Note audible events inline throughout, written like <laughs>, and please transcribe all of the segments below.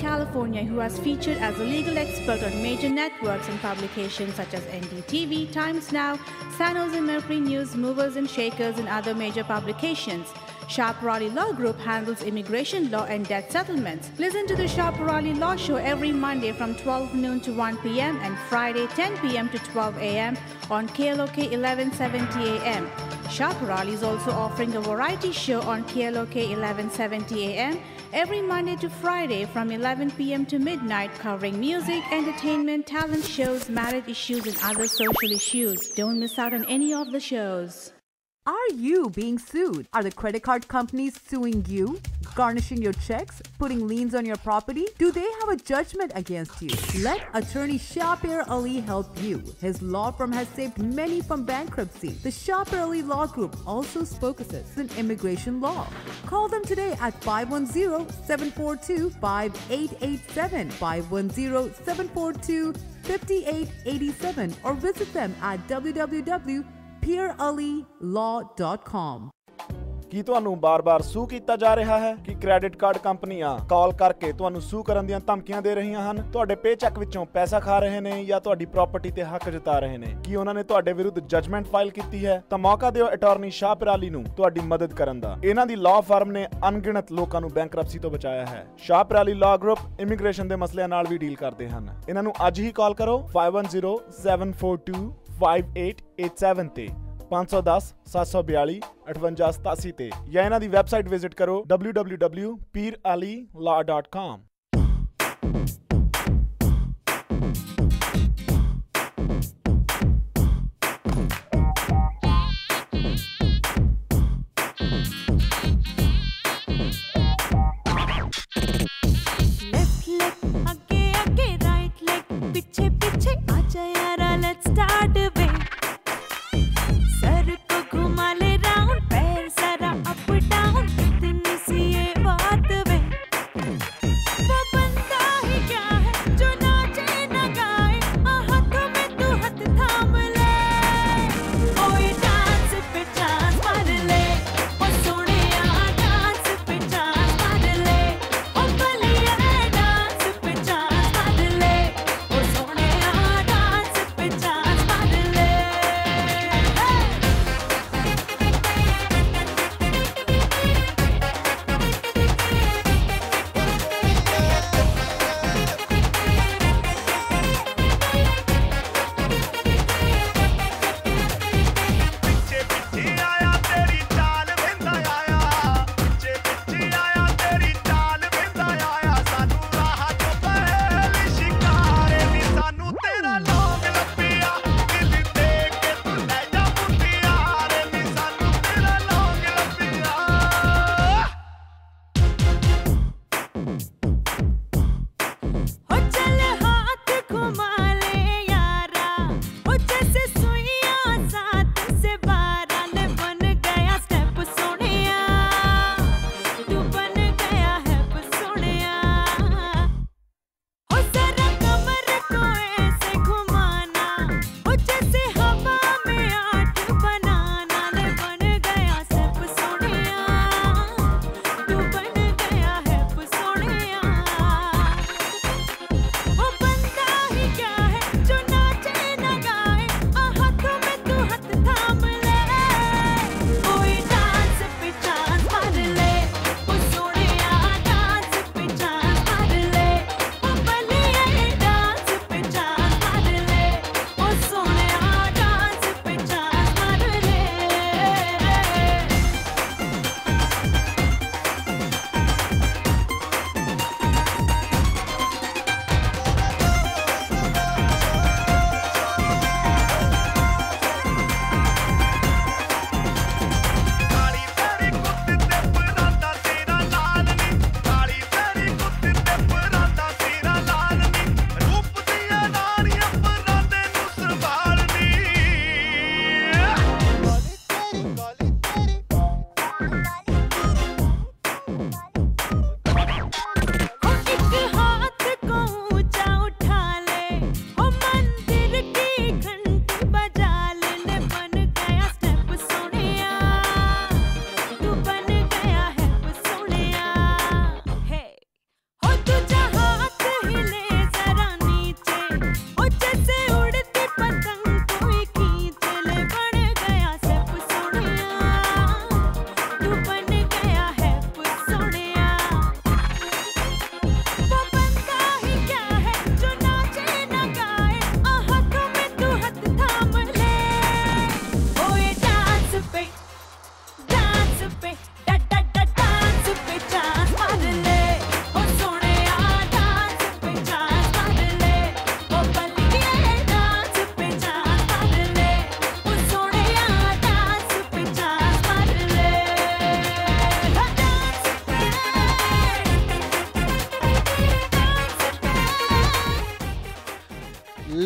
California who has featured as a legal expert on major networks and publications such as NDTV, Times Now, San Jose Mercury News, Movers and Shakers, and other major publications. Shah Peerally Law Group handles immigration law and debt settlements. Listen to the Shah Peerally Law Show every Monday from 12 noon to 1 p.m. and Friday 10 p.m. to 12 a.m. on KLOK 1170 a.m. Shah Peerally is also offering a variety show on KLOK 1170 a.m. every Monday to Friday from 11 p.m. to midnight covering music, entertainment, talent shows, marriage issues, and other social issues. Don't miss out on any of the shows. Are you being sued? Are the credit card companies suing you? Garnishing your checks? Putting liens on your property? Do they have a judgment against you? Let attorney Shah Peerally help you. His law firm has saved many from bankruptcy. The Shah Peerally Law Group also focuses in immigration law. Call them today at 510-742-5887, 510-742-5887 or visit them at www peeralilaw.com ਕੀ ਤੁਹਾਨੂੰ ਬਾਰ-ਬਾਰ ਸੂ ਕੀਤਾ ਜਾ ਰਿਹਾ ਹੈ ਕਿ credit card ਕੰਪਨੀਆਂ ਕਾਲ ਕਰਕੇ ਤੁਹਾਨੂੰ ਸੂ ਕਰਨ ਦੀਆਂ ਧਮਕੀਆਂ ਦੇ ਰਹੀਆਂ ਹਨ? ਤੁਹਾਡੇ ਪੇਚੈਕ ਵਿੱਚੋਂ ਪੈਸਾ ਖਾ ਰਹੇ ਨੇ ਜਾਂ ਤੁਹਾਡੀ ਪ੍ਰਾਪਰਟੀ ਤੇ ਹੱਕ ਜਤਾ ਰਹੇ ਨੇ? ਕੀ ਉਹਨਾਂ ਨੇ ਤੁਹਾਡੇ ਵਿਰੁੱਧ ਜੱਜਮੈਂਟ ਫਾਈਲ ਕੀਤੀ ਹੈ? ਤਾਂ ਮੌਕਾ ਦਿਓ ਅਟਾਰਨੀ ਸ਼ਾਹ ਪਰਾਲੀ ਨੂੰ ਤੁਹਾਡੀ ਮਦਦ ਕਰਨ ਦਾ। ਇਹਨਾਂ ਦੀ ਲਾਅ ਫਰਮ ਨੇ ਅਣਗਿਣਤ ਲੋਕਾਂ ਨੂੰ ਬੈਂਕਰਪਸੀ ਤੋਂ ਬਚਾਇਆ ਹੈ। ਸ਼ਾਹ ਪਰਾਲੀ ਲਾਅ ਗਰੁੱਪ ਇਮੀਗ੍ਰੇਸ਼ਨ ਦੇ ਮਸਲਿਆਂ ਨਾਲ ਵੀ ਡੀਲ ਕਰਦੇ ਹਨ। ਇਹਨਾਂ ਨੂੰ ਅੱਜ ਹੀ ਕਾਲ ਕਰੋ 510742 फाइव एट एट सेवन ते पाँच सौ दस सात सौ बयाली अठवंजा सतासी ते या इन्हों विज़िट करो W W W Pir Ali law dot com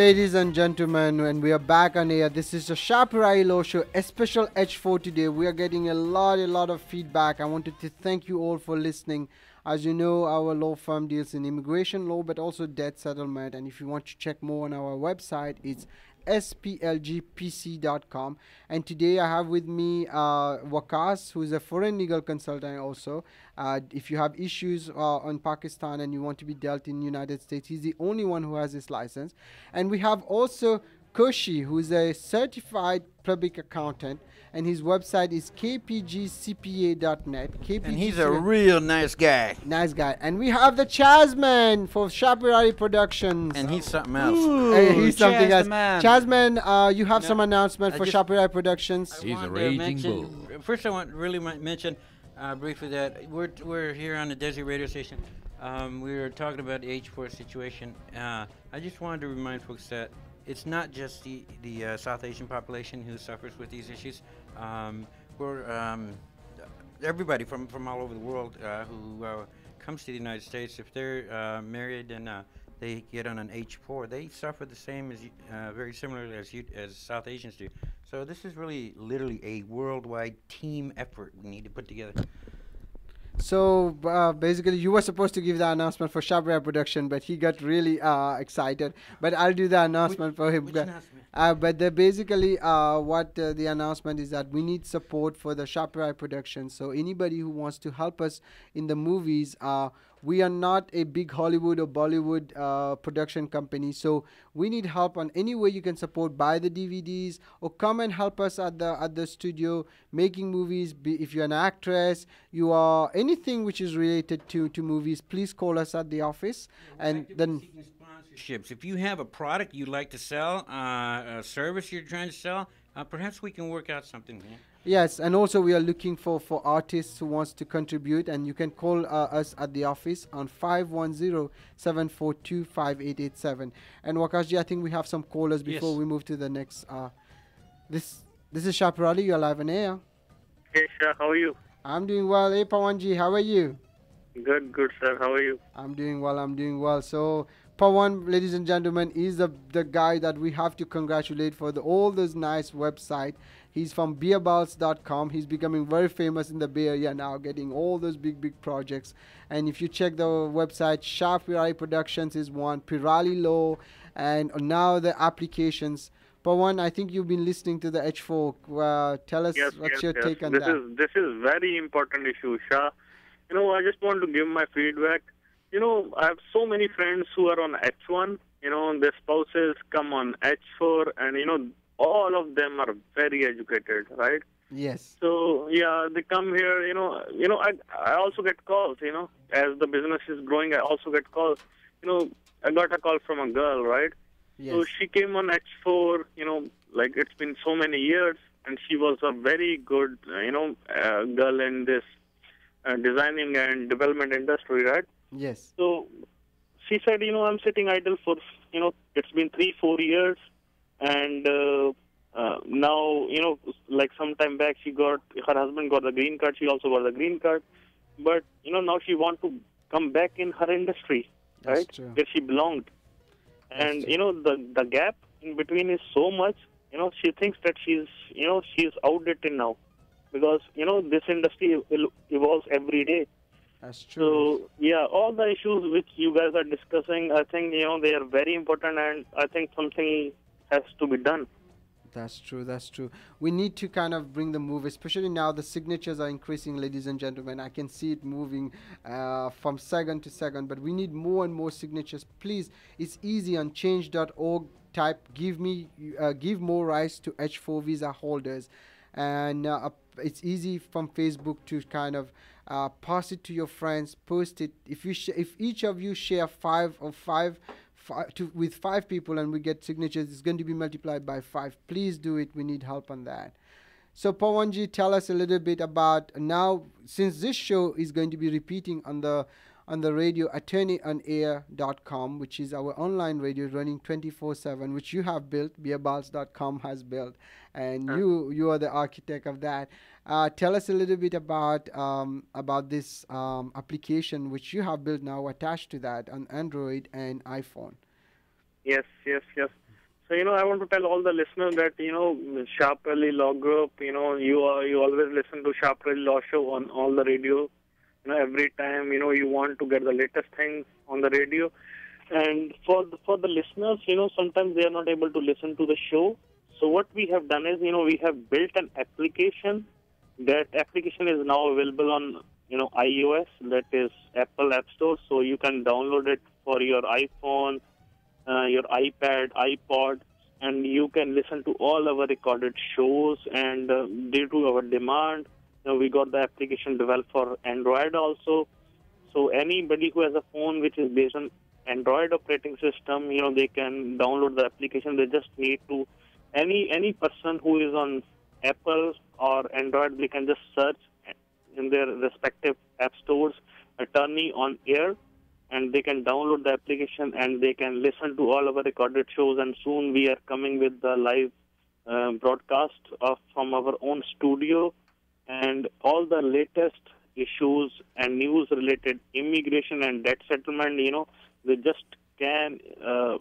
Ladies and gentlemen, when we are back on air, this is the Shah Peerally Law Show, a special H4 today. We are getting a lot, a lot of feedback. I wanted to thank you all for listening. As you know, our law firm deals in immigration law, but also debt settlement. And if you want to check more on our website, it's splgpc.com. And today I have with me uh, Wakas, who is a foreign legal consultant also. Uh, if you have issues uh, on Pakistan and you want to be dealt in United States, he's the only one who has this license. And we have also Koshi, who is a certified public accountant, and his website is kpgcpa.net. KPG And he's a real nice guy. nice guy. And we have the Chasman for Shah Peerally Productions. And he's something else. Uh, he's something Chaz else. the man. Chasman, uh, you have some announcement I for just- Shah Peerally Productions. I He's a raging mention- bull. First, I want to really mi- mention uh, briefly that we're, we're here on the Desi radio station. Um, we were talking about the H4 situation. Uh, I just wanted to remind folks that it's not just the, the uh, South Asian population who suffers with these issues. Um, we're, um, everybody from, from all over the world uh, who uh, comes to the United States, if they're uh, married and uh, they get on an H4, they suffer the same as uh, very similarly as you, as South Asians do. So this is really literally a worldwide team effort we need to put together. So uh, basically, you were supposed to give the announcement for Shabra production, but he got really uh, excited. But I'll do the announcement for him. which announcement? Uh, but the basically, uh, what uh, the announcement is that we need support for the Shah Peerally production. So anybody who wants to help us in the movies, uh, we are not a big Hollywood or Bollywood uh, production company. So we need help on any way you can support. Buy the DVDs or come and help us at the at the studio making movies. Be, if you're an actress, you are anything which is related to to movies. Please call us at the office, and then. Sponsorships. If you have a product you'd like to sell, uh, a service you're trying to sell, uh, perhaps we can work out something here. Yes, and also we are looking for, for artists who wants to contribute, and you can call uh, us at the office on 510-742-5887. And Wakashji, I think we have some callers before Yes. we move to the next. Uh, this this is Shah Peerally. You're live on air. Hey, sir, how are you? I'm doing well. Hey, Pawanji, how are you? Good, good, sir. How are you? I'm doing well. I'm doing well. So, Pawan, ladies and gentlemen, is the the guy that we have to congratulate for the, all this nice website. He's from birbals.com. He's becoming very famous in the Bay Area now, getting all those big, big projects. And if you check the website, Shah Peerally Productions is one, Peerally Law, and now the applications. Pawan, I think you've been listening to the H4. Uh, tell us Yes, what's yes, your yes. take on this that. is this is very important issue, Shah. You know, I just want to give my feedback. You know, I have so many friends who are on H1. You know, their spouses come on H4, and you know, all of them are very educated, right? yes. So yeah, they come here. You know, you know, I I also get calls. You know, as the business is growing, I also get calls. You know, I got a call from a girl, right? Yes. So she came on H4, you know, like it's been so many years, and she was a very good, you know, uh, girl in this uh, designing and development industry, right? Yes. So she said, you know, I'm sitting idle for, you know, it's been three, four years, and uh, uh, now, you know, like some time back, she got her husband got the green card. She also got the green card, but you know, now she want to come back in her industry, That's right, true. where she belonged. And true. you know, the the gap in between is so much. You know, she thinks that she's, you know, she's outdated now, because you know this industry will evolves every day. That's true. So yeah, all the issues which you guys are discussing, I think you know they are very important, and I think something has to be done. That's true. That's true. We need to kind of bring the move, especially now the signatures are increasing, ladies and gentlemen. I can see it moving uh, from second to second, but we need more and more signatures. Please, it's easy on change.org. Type give me uh, give more rights to H4 visa holders, and uh, it's easy from Facebook to kind of uh, pass it to your friends, post it. If you if each of you share five or five five to, with five people and we get signatures, it's going to be multiplied by five. Please do it. We need help on that. So Pawanji, tell us a little bit about now since this show is going to be repeating on the on the radio attorneyonair.com, which is our online radio running 24/7, which you have built, birbals.com has built, and you you are the architect of that. Uh, tell us a little bit about um, about this um, application which you have built now attached to that on Android and iPhone. Yes, yes, yes. So you know, I want to tell all the listeners that you know, Shah Peerally Law Group. You know, you are you always listen to Shah Peerally Law Show on all the radio. You know, every time you know you want to get the latest things on the radio. And for the, for the listeners, you know, sometimes they are not able to listen to the show. So what we have done is, you know, we have built an application. That application is now available on you know iOS, that is Apple App Store. So you can download it for your iPhone, uh, your iPad, iPod, and you can listen to all our recorded shows. And uh, due to our demand, you know, we got the application developed for Android also. So anybody who has a phone which is based on Android operating system, you know, they can download the application. They just need to any any person who is on Apple or Android, they can just search in their respective app stores attorney on air and they can download the application and they can listen to all our recorded shows. And soon we are coming with the live uh, broadcast of from our own studio. And all the latest issues and news related immigration and debt settlement you know they just can uh,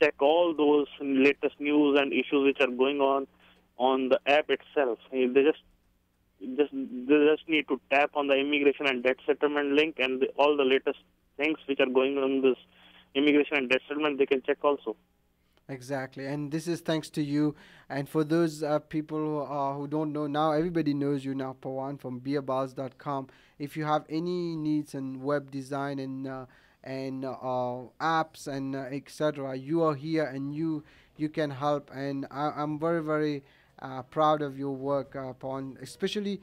check all those latest news and issues which are going on on the app itself they just just they just need to tap on the immigration and debt settlement link and the, all the latest things which are going on this immigration and debt settlement they can check also Exactly, and this is thanks to you. And for those uh, people who, uh, who don't know now, everybody knows you now, Pawan from birbals.com. If you have any needs in web design and uh, and uh, apps and uh, etc., you are here and you you can help. And I, I'm very very uh, proud of your work, uh, Especially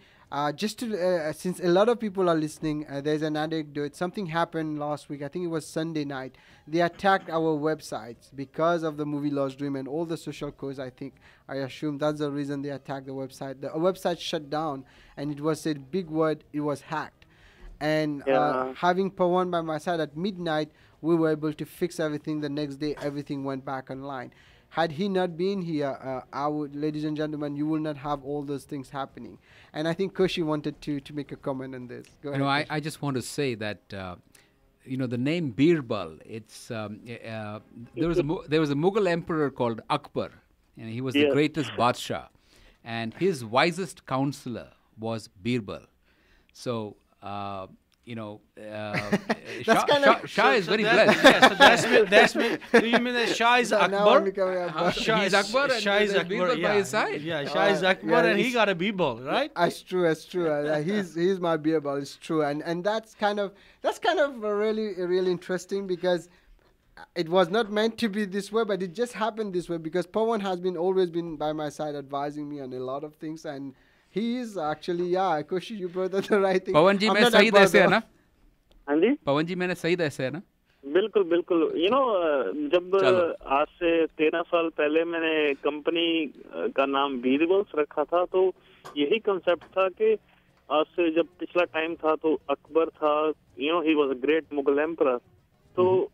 just to since a lot of people are listening. There's an anecdote. Something happened last week. I think it was Sunday night. They attacked our websites because of the movie Lost Dream and all the social codes. I think I assume that's the reason they attacked the website. The website shut down, and it was a big word. It was hacked. And uh, having Pawan by my side at midnight, we were able to fix everything. The next day, everything went back online. Had he not been here, uh, I would, ladies and gentlemen, you will not have all those things happening. And I think Koshi wanted to to make a comment on this. Go You know. I, I just want to say that uh, you know the name Birbal. It's um, uh, there was a there was a Mughal emperor called Akbar, and he was the greatest Badshah, and his wisest counselor was Birbal. So. Uh, you know, <laughs> uh, Shah, kind Shah, of- Shah is very that, blessed. <laughs> yeah, so that's me, that's me. Do you mean that Shah is So <laughs> now Akbar? I'm Akbar. Shah He's is- Akbar and Shah is there's Akbar, Birbal by his side. Yeah, Shah is Uh, Akbar yeah, and he got a b-ball, right? That's true. That's true. Uh, he's he's my B-ball. It's true, and and that's kind of that's kind of uh, really really interesting because it was not meant to be this way, but it just happened this way because Pawan has been always been by my side, advising me on a lot of things, and he is actually yeah, Koshi, you brought <laughs> the right thing. Pawan ji I'm मैं not सही Akbar दैसे है जी? पवन जी मैंने सही दैसे है ना? बिल्कुल बिल्कुल। You know जब चलो। आज से तेरह साल पहले मैंने कंपनी का नाम बीरबल्स रखा था तो यही कंसेप्ट था कि आज से जब पिछला टाइम था तो अकबर था you know he was a great Mughal emperor तो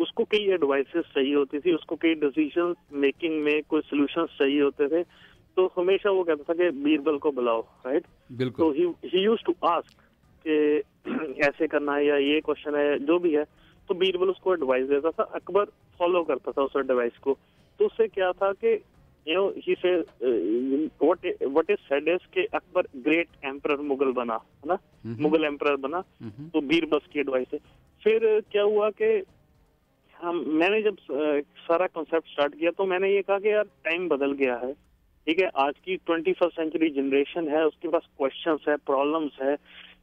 उसको कई एडवाइसेस चाहिए होती थी उसको कई डिसीज़न मेकिंग में कोई सोल्यूशन चाहिए होते थे। तो हमेशा वो कहता था कि बीरबल को बुलाओ राइट तो बिल्कुल ही यूज़ टू आस्क कि <clears throat> ऐसे करना है या ये क्वेश्चन है जो भी है तो बीरबल उसको एडवाइस देता था अकबर फॉलो करता था उस एडवाइस को। तो उससे क्या था कि you know he say what what is said is कि अकबर ग्रेट एम्परर मुगल बना है ना? मुगल एम्परर बना तो बीरबल की एडवाइस है। फिर क्या हुआ कि हम मैंने जब सारा कॉन्सेप्ट स्टार्ट किया तो मैंने ये कहा कि यार टाइम बदल गया है। ठीक है, आज की ट्वेंटी फ़र्स्ट सेंचुरी जनरेशन है, उसके पास क्वेश्चन है प्रॉब्लम्स है,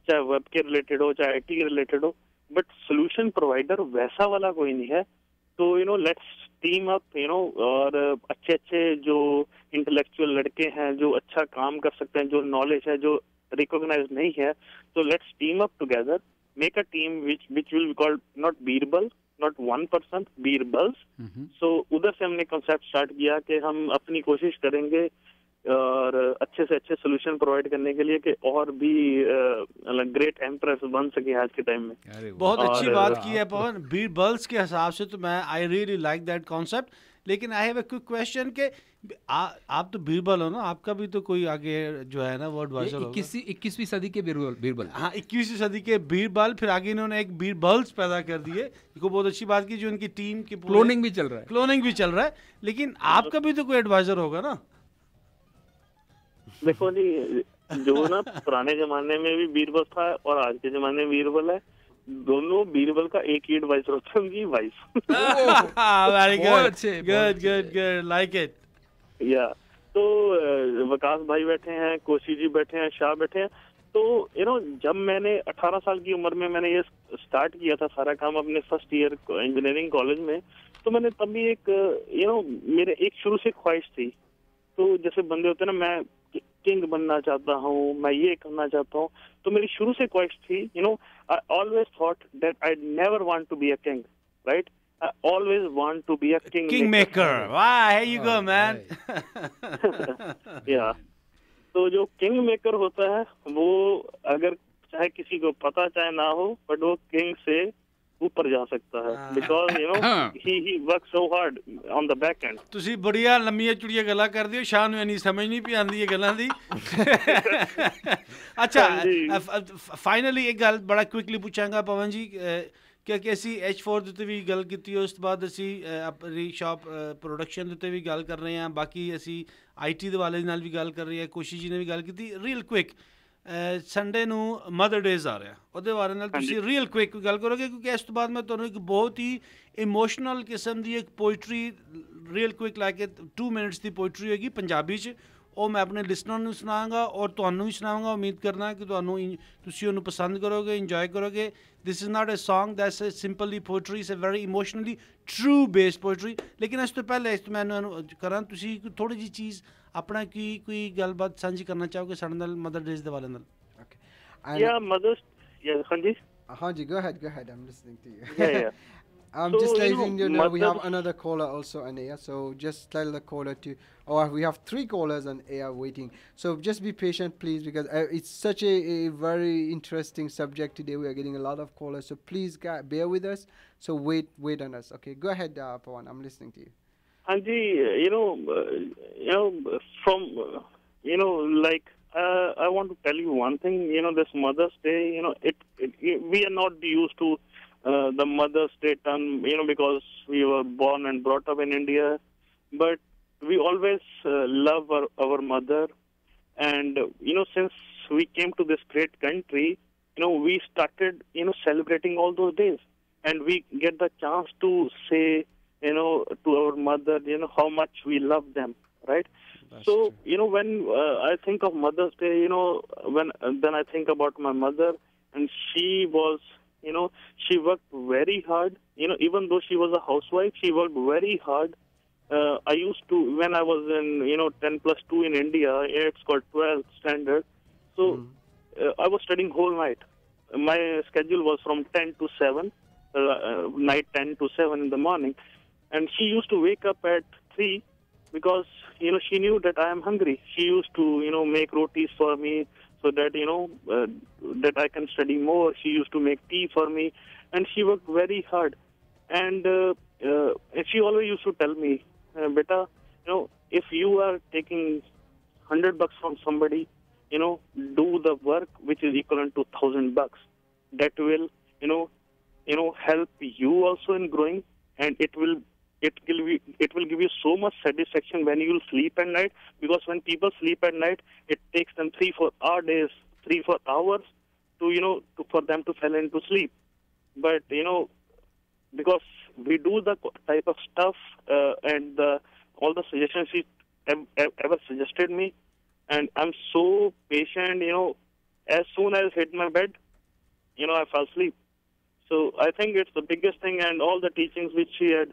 चाहे वेब के रिलेटेड हो, चाहे आईटी के रिलेटेड हो बट सोल्यूशन प्रोवाइडर वैसा वाला कोई नहीं है। तो you know let's team up you know और अच्छे अच्छे जो इंटेलेक्चुअल लड़के हैं, जो अच्छा काम कर सकते हैं, जो नॉलेज है, जो रिकॉग्नाइज नहीं है तो let's team up together make a team which which will called not Birbal not one person Birbals so उधर से हमने कॉन्सेप्ट स्टार्ट किया कि हम अपनी कोशिश करेंगे और अच्छे से अच्छे सोल्यूशन प्रोवाइड करने के लिए कि और भी ग्रेट एम्प्रेस बन सके आज के टाइम में। बहुत अच्छी बात की है पवन। बीर बल्स के हिसाब से तो मैं I really like that concept लेकिन I have a quick question के आ- आप तो बीरबल हो ना आपका भी तो कोई आगे जो है ना वो एडवाइजर इक्कीसवीं इक्कीसवीं सदी के बीरबल बीरबल। हाँ इक्कीसवीं सदी के बीरबल फिर आगे इन्होंने एक बीरबल्स पैदा कर दिए। इनको बहुत अच्छी बात की जो इनकी टीम की क्लोनिंग भी चल रहा है। क्लोनिंग भी चल रहा है। लेकिन आपका भी तो कोई एडवाइजर होगा ना? देखो जी जो ना पुराने जमाने में भी बीरबल था और आज के जमाने में बीरबल है दोनों बीरबल का एक ही एडवाइजर होता है उनकी wife very good good good good like it या तो वकास भाई बैठे हैं कोशी जी बैठे हैं शाह बैठे हैं. तो यू नो जब मैंने 18 साल की उम्र में मैंने ये स्टार्ट किया था सारा काम अपने फ़र्स्ट ईयर इंजीनियरिंग कॉलेज में तो मैंने तभी एक यू नो मेरे एक शुरू से ख्वाहिश थी. तो जैसे बंदे होते हैं ना मैं किंग बनना चाहता हूँ मैं ये करना चाहता हूँ। तो मेरी शुरू से ख्वाहिश थी you know I always thought that I never want to be a king right I always want to be a king king maker वाह here you go man. या <laughs> तो जो किंग मेकर होता है वो अगर चाहे किसी को पता चाहे ना हो बट वो किंग से ऊपर जा सकता है because you know he he work so hard on the back end ਤੁਸੀਂ ਬੜੀਆਂ ਲੰਮੀਆਂ ਚੁੜੀਆਂ ਗੱਲਾਂ ਕਰਦੇ ਹੋ ਸ਼ਾਹ ਨੂੰ ਇੰਨੀ ਸਮਝ ਨਹੀਂ ਪਈ ਆਉਂਦੀ ਇਹ ਗੱਲਾਂ ਦੀ <laughs> ਅੱਛਾ ਹਾਂਜੀ। ਫਾਈਨਲੀ ਇੱਕ ਗੱਲ ਬੜਾ ਕੁਇਕਲੀ ਪੁੱਛਾਂਗਾ ਪਵਨ ਜੀ ਅਹ, ਕਿਉਂਕਿ ਅਸੀਂ H4 ਦੇ ਉੱਤੇ ਵੀ ਗੱਲ ਕੀਤੀ ਉਸ ਤੋਂ ਬਾਅਦ ਅਸੀਂ ਅਹ, ਆਪਣੀ ਸ਼ਾਪ ਪ੍ਰੋਡਕਸ਼ਨ ਦੇ ਉੱਤੇ ਵੀ ਗੱਲ ਕਰ ਰਹੇ ਹਾਂ ਬਾਕੀ ਅਸੀਂ ਆਈਟੀ ਦੇ ਵਾਲੇ ਨਾਲ ਵੀ ਗੱਲ ਕਰ ਰਹੇ ਹਾਂ ਕੋਸ਼ਿਸ਼ ਜੀ ਨੇ ਵੀ ਗੱਲ ਕੀਤੀ ਰੀਅਲ ਕੁਇਕ ਸੰਡੇ ਨੂੰ ਮਦਰ ਡੇਜ਼ ਆ ਰਿਹਾ। ਉਹਦੇ ਬਾਰੇ ਨਾਲ ਤੁਸੀਂ ਰੀਅਲ ਕੁਇਕ ਗੱਲ ਕਰੋਗੇ ਕਿਉਂਕਿ ਇਸ ਤੋਂ ਬਾਅਦ ਮੈਂ ਤੁਹਾਨੂੰ ਇੱਕ ਬਹੁਤ ਹੀ ਇਮੋਸ਼ਨਲ ਕਿਸਮ ਦੀ ਇੱਕ ਪੋਇਟਰੀ ਰੀਅਲ ਕੁਇਕ ਲਾ ਕੇ 2 ਮਿੰਟਸ ਦੀ ਪੋਇਟਰੀ ਹੋਏਗੀ ਪੰਜਾਬੀ 'ਚ। ਉਹ ਮੈਂ ਆਪਣੇ ਲਿਸਨਰ ਨੂੰ ਸੁਣਾਵਾਂਗਾ ਔਰ ਤੁਹਾਨੂੰ ਵੀ ਸੁਣਾਵਾਂਗਾ। ਉਮੀਦ ਕਰਨਾ ਕਿ ਤੁਹਾਨੂੰ ਤੁਸੀਂ ਉਹਨੂੰ ਪਸੰਦ ਕਰੋਗੇ ਇੰਜੋਏ ਕਰੋਗੇ। This is not a Song that's a simply poetry it's a very emotionally true base poetry ਲੇਕਿਨ ਇਸ ਤੋਂ ਪਹਿਲੇ ਇਸ ਤੋਂ ਮੈਂ ਇਹਨੂੰ ਕਰਾਂ ਤੁਸੀਂ ਥੋੜੀ ਜਿਹੀ ਚੀਜ਼ ਆਪਣਾ ਕੀ ਕੋਈ ਗੱਲਬਾਤ ਸਾਂਝੀ ਕਰਨਾ ਚਾਹੋਗੇ ਸਾਡੇ ਨਾਲ ਮਦਰ ਡੇਜ਼ ਦੇ ਵਾਲੇ ਨਾਲ ਓਕੇ ਯਾ ਮਦਰ ਯਾ ਹਾਂਜੀ ਹਾਂਜੀ go ahead go ahead I'm listening to you yeah yeah I'm <laughs> so, just letting you know, you know we have another caller also on air. So just tell the caller to, or we have three callers on air waiting. So just be patient, please, because uh, it's such a, a, very interesting subject today. We are getting a lot of callers, so please bear with us. So wait, wait on us. Okay, go ahead, uh, Pawan. हाँ जी you know uh, you know from uh, you know like uh, I want to tell you one thing you know this Mother's Day you know it, it, we are not used to uh, the Mother's Day term you know because we were born and brought up in India. But we always uh, love our, our mother. And uh, you know since we came to this great country you know we started you know celebrating all those days. And we get the chance to say you know to our mother you know how much we love them right? So you know when uh, i think of mother's day you know when uh, then i think about my mother and she was you know she worked very hard. You know even though she was a housewife she worked very hard. Uh, i used to when i was in you know 10 plus 2 in india it's called 12 standard. So uh, i was studying whole night. My schedule was from 10 to 7 uh, uh, night 10 to 7 in the morning and she used to wake up at 3 because you know she knew that i am hungry. She used to you know make rotis for me so that you know uh, that i can study more. She used to make tea for me. And she worked very hard. And uh, uh, and she always used to tell me uh, beta you know if you are taking 100 bucks from somebody you know do the work which is equivalent to 1000 bucks. That will you know you know help you also in growing and it will it will be, it will give you so much satisfaction when you will sleep at night because when people sleep at night it takes them three four hour days three four hours to you know to, for them to fall into sleep. But you know because we do the type of stuff uh, and the, all the suggestions she ev- ev- ever suggested me and i'm so patient you know as soon as I hit my bed you know i fell asleep. So I think it's the biggest thing, and all the teachings which she had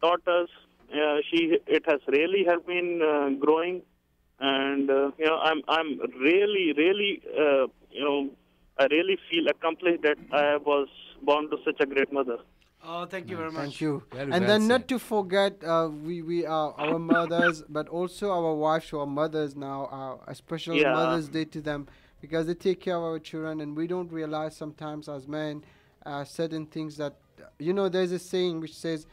taught us, uh, she it has really helped me in uh, growing, and uh, you know I'm I'm really really uh, you know I really feel accomplished that I was born to such a great mother. Oh, thank you very much. Thank you. Very and well then said. not to forget, uh, we we are our mothers, <laughs> but also our wives who are mothers now. Uh, a special Yeah. Mother's Day to them because they take care of our children, and we don't realize sometimes as men uh, certain things that you know. There's a saying which says,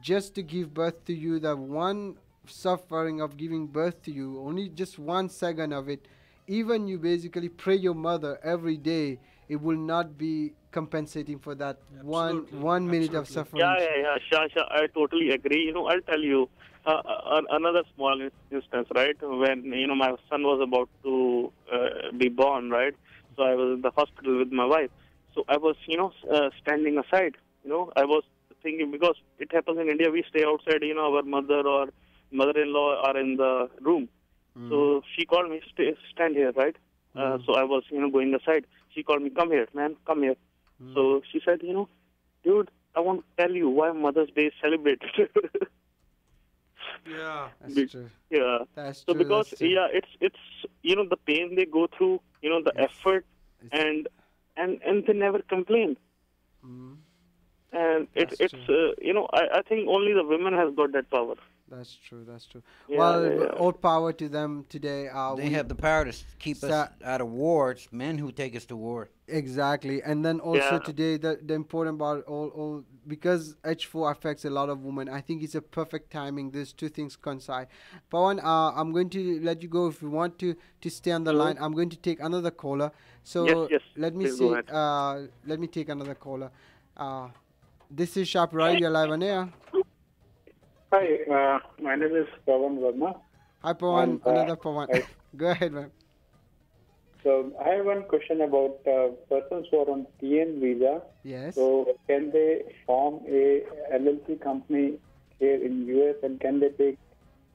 just to give birth to you, the one suffering of giving birth to you, only just one second of it, even you basically pray your mother every day, it will not be compensating for that one one minute of suffering. Yeah, yeah, yeah, Shasha, I totally agree. You know, I'll tell you uh, uh, another small instance, right? When you know my son was about to uh, be born, right? So I was in the hospital with my wife. So I was, you know, uh, standing aside. You know, I was thinking because it happens in India, we stay outside. You know, our mother or mother-in-law are in the room. Hmm. So she called me, stay, stand here, right? Uh, hmm. so I was, you know, going aside. She called me, come here, man, come here. Hmm. So she said, you know, dude, I want to tell you why Mother's Day is celebrated. Yeah. <laughs> That's Be- true. yeah. That's So true. because that's yeah, it's it's you know the pain they go through, you know the effort, and and and they never complain. And it, Mm-hmm. It's uh, you know I, I think only the women has got that power. That's true. That's true. Yeah, well, yeah, yeah. all power to them today. Uh, They we- have the power to s- keep us out of war. It's men who take us to war. Exactly, and then also Yeah. today the the important part all all because H four affects a lot of women. I think it's a perfect timing. These two things coincide. Pawan, uh, I'm going to let you go if you want to to stay on the line. I'm going to take another caller. So Yes, yes, let me please see. Uh, let me take another caller. Uh, this is Sharp Ride. You're live on air. Hi, uh, my name is Pawan Verma. Hi, Pawan. And, uh, another Pawan. hi. <laughs> go ahead, man. So I have one question about uh, persons who are on TN visa. Yes. So can they form a LLC company here in US and can they take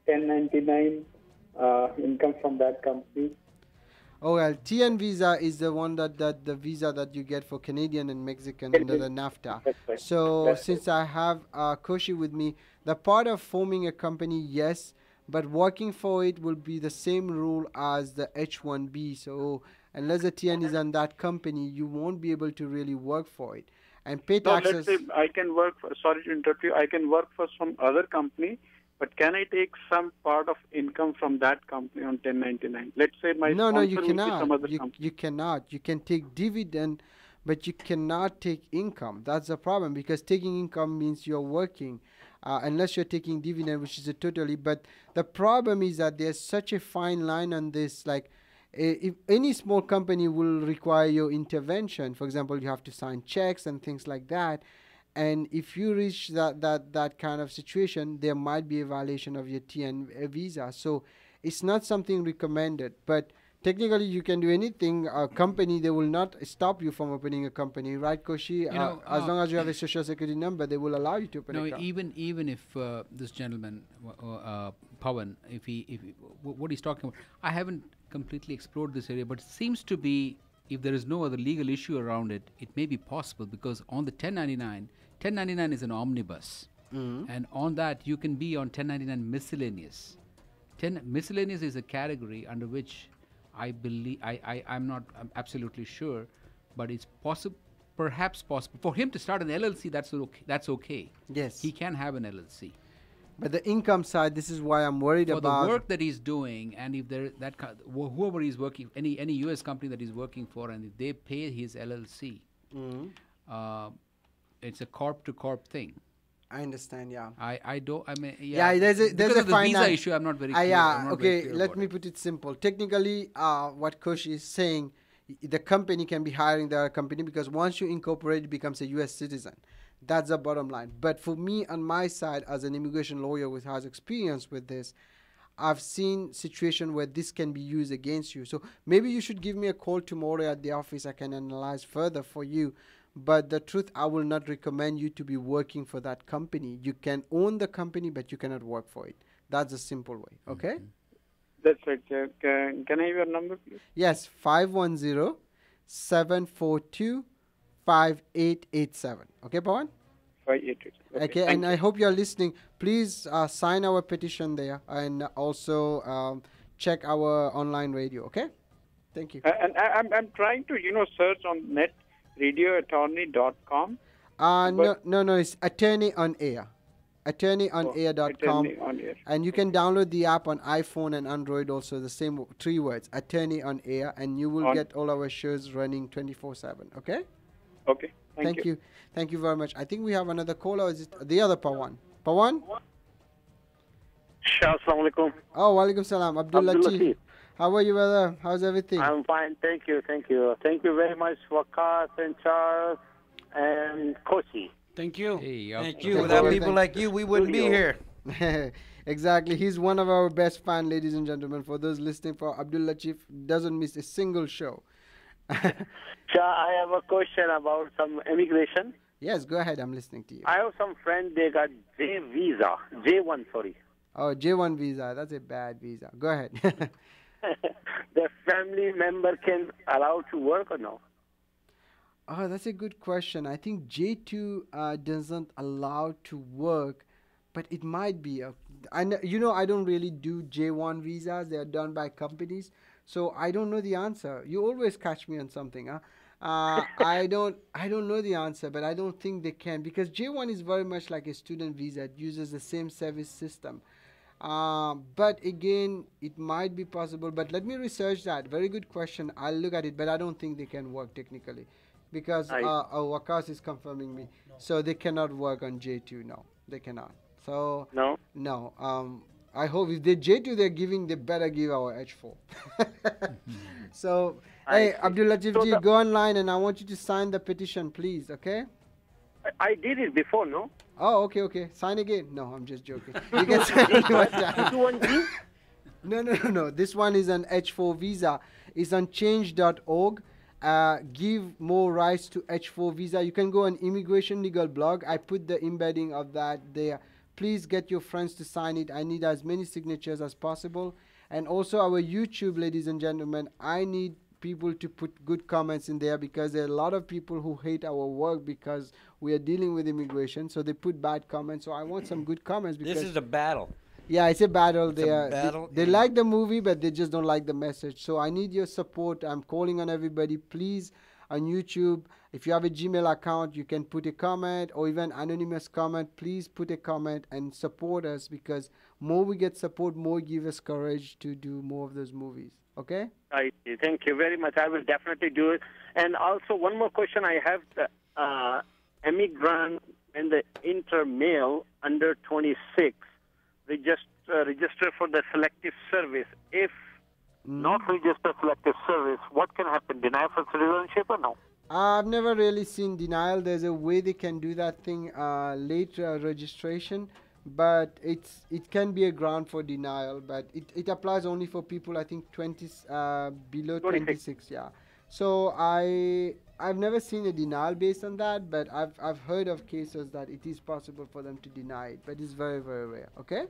1099 uh, income from that company? Oh well, TN visa is the one that, that the visa that you get for Canadian and Mexican under the NAFTA. Right. So That's since I have uh, Koshi with me, the part of forming a company, yes, but working for it will be the same rule as the H1B. So unless the TN is on that company, you won't be able to really work for it and pay No, taxes. let's say I can work. For, sorry to interrupt you. I can work for some other company, but can I take some part of income from that company on 1099? Let's say my no, no, you cannot. You, company. you cannot. You can take dividend, but you cannot take income. That's the problem because taking income means you're working, uh, unless you're taking dividend, which is a totally. But the problem is that there's such a fine line on this. Like, if any small company will require your intervention, for example, you have to sign checks and things like that. And if you reach that, that, that kind of situation, there might be a violation of your TN visa. So it's not something recommended. But technically, you can do anything. A company, they will not stop you from opening a company, right, Koshi? Uh, know, as uh, long as you have a social security number, they will allow you to open No, a company. even even if uh, this gentleman, uh, uh, Pawan, if he, if he, what he's talking about, I haven't completely explored this area, but it seems to be if there is no other legal issue around it, it may be possible because on the 1099, 1099 is an omnibus, and on that you can be on 1099 miscellaneous. 10 miscellaneous is a category under which I believe I, I I'm not I'm absolutely sure, but it's possible, perhaps possible for him to start an LLC. That's okay. That's okay. Yes. he can have an LLC But the income side, this is why I'm worried for about. the work that he's doing, and if there that whoever he's working, any any U.S. company that he's working for, and if they pay his LLC, Mhm. uh, it's a corp to corp thing. I understand, yeah. I I don't. I mean, Yeah, yeah. there's a there's because a of the visa line. issue. I'm not very. Ah, clear, yeah, I'm very okay. Let me it. put it simple. Technically, uh, what Koshi is saying, the company can be hiring the company because once you incorporate, it becomes a U.S. citizen. That's the bottom line. But for me, on my side, as an immigration lawyer with has experience with this, I've seen situation where this can be used against you. So maybe you should give me a call tomorrow at the office. I can analyze further for you. But the truth, I will not recommend you to be working for that company. You can own the company, but you cannot work for it. That's a simple way. Okay. That's right. Can, can I have your number, please? Yes, 510 742 5887. Okay, Pawan? Five eight eight. Okay, thank and you. I hope you're listening. Please uh, sign our petition there and also um, check our online radio. Okay? Thank you. Uh, and I, I'm I'm trying to you know search on net radioattorney.com. Uh, no, no, no, it's attorney on air. Attorneyonair.com. Attorney on air. And you can download the app on iPhone and Android also, the same three words attorney on air, and you will On- get all our shows running 24 7. Okay? Okay. Thank, Thank you. Thank you very much. I think we have another caller. Is it the other Pawan? Pawan? Shah, Assalamu alaikum. Oh, walaikum salam. Abdul Abdul Latif. Latif. How are you, brother? How's everything? I'm fine, thank you, thank you. Thank you very much, Waqas and Charles and Koshi. Thank you. Hey, Thank Thank you. you. Without Thank people you. like you, we wouldn't be here. <laughs> exactly. He's one of our best fans, ladies and gentlemen. For those listening, for Abdul Latif, doesn't miss a single show. <laughs> Shah, I have a question about some immigration. Yes, go ahead. I'm listening to you. I have some friend, they got J visa, J1, sorry. Oh, J1 visa. That's a bad visa. Go ahead. <laughs> <laughs> the family member can allow to work or no? Oh, that's a good question. I think J2 uh, doesn't allow to work, but it might be. A, I kn- you know, I don't really do J1 visas. They are done by companies, so I don't know the answer. You always catch me on something, huh? Uh, I don't, <laughs> I don't know the answer, but I don't think they can because J1 is very much like a student visa. It uses the same service system. Uh, but again, it might be possible. But let me research that. Very good question. I'll look at it, but I don't think they can work technically because I- uh, uh, Wakas is confirming me. So they cannot work on J2. No, they cannot. So No? no. Um, I hope if they J2, they're giving. They better give our H4. <laughs> so I hey, see. Abdul Latif So go online and I want you to sign the petition, please. Okay. I, did it before, no? Oh, okay, okay. Sign again. No, I'm just joking. <laughs> You can sign only one time. G? <laughs> No, no, no, no. This one is an H4 visa. It's on change.org. Uh, give more rights to H4 visa. You can go on immigration legal blog. I put the embedding of that there. Please get your friends to sign it. I need as many signatures as possible. And also our YouTube, ladies and gentlemen. I need people to put good comments in there because there are a lot of people who hate our work because we are dealing with immigration. So they put bad comments. So I want some good comments because This is a battle. yeah, it's a battle. It's they a are battle They, and- like the movie, but they just don't like the message. So I need your support. I'm calling on everybody. Please, on YouTube, if you have a Gmail account, you can put a comment or even anonymous comment. Please put a comment and support us because more we get support, more give us courage to do more of those movies. Okay? I see. Thank you very much. I will definitely do it. And also, one more question I have. Uh, immigrant and the inter male under 26 register, uh, register for the selective service. If not register selective service, what can happen? Deny for citizenship or no? I've never really seen denial. There's a way they can do that thing uh, late uh, registration, but it's it can be a ground for denial. But it, it applies only for people I think 20 uh, below 26. 26. Yeah. So I I've never seen a denial based on that, but I've I've heard of cases that it is possible for them to deny it, but it's very very rare. Okay.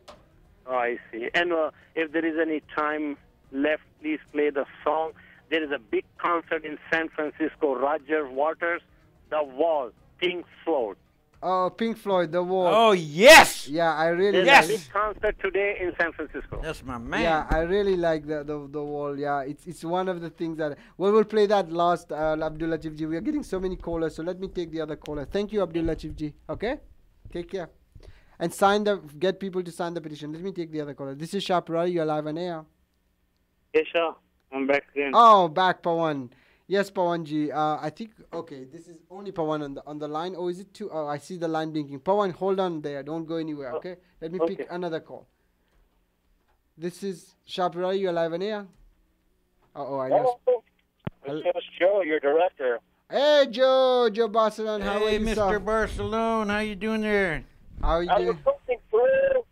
Oh, I see. And uh, if there is any time left, please play the song. There is a big concert in San Francisco. Roger Waters, The Wall, Pink Floyd. Oh, Pink Floyd, The Wall. Oh yes, Yeah, I really There's like a big concert today in San Francisco. that's my man. Yeah, I really like the, the the wall. Yeah, it's it's one of the things that well we'll play that last uh, Abdul Latif ji. We are getting so many callers, so let me take the other caller. Thank you, Abdul Latif ji. Okay, take care, and sign the get people to sign the petition. Let me take the other caller. This is Shapra. You're live on air. Yes, sir. I'm back again. Oh, back Pawan. Yes, Pawan ji. Uh, I think okay. This is only Pawan on the on the line. Or is it two? Oh, I see the line blinking. Pawan, hold on there. Don't go anywhere. Okay. Let me pick another call. This is Shapra. You're live on air. Uh oh, I lost. This is Joe, your director. Hey Joe, Joe Barcelona, how are Hey, you, Mr. sir? Barcelona, how you doing there? How are you doing? something through.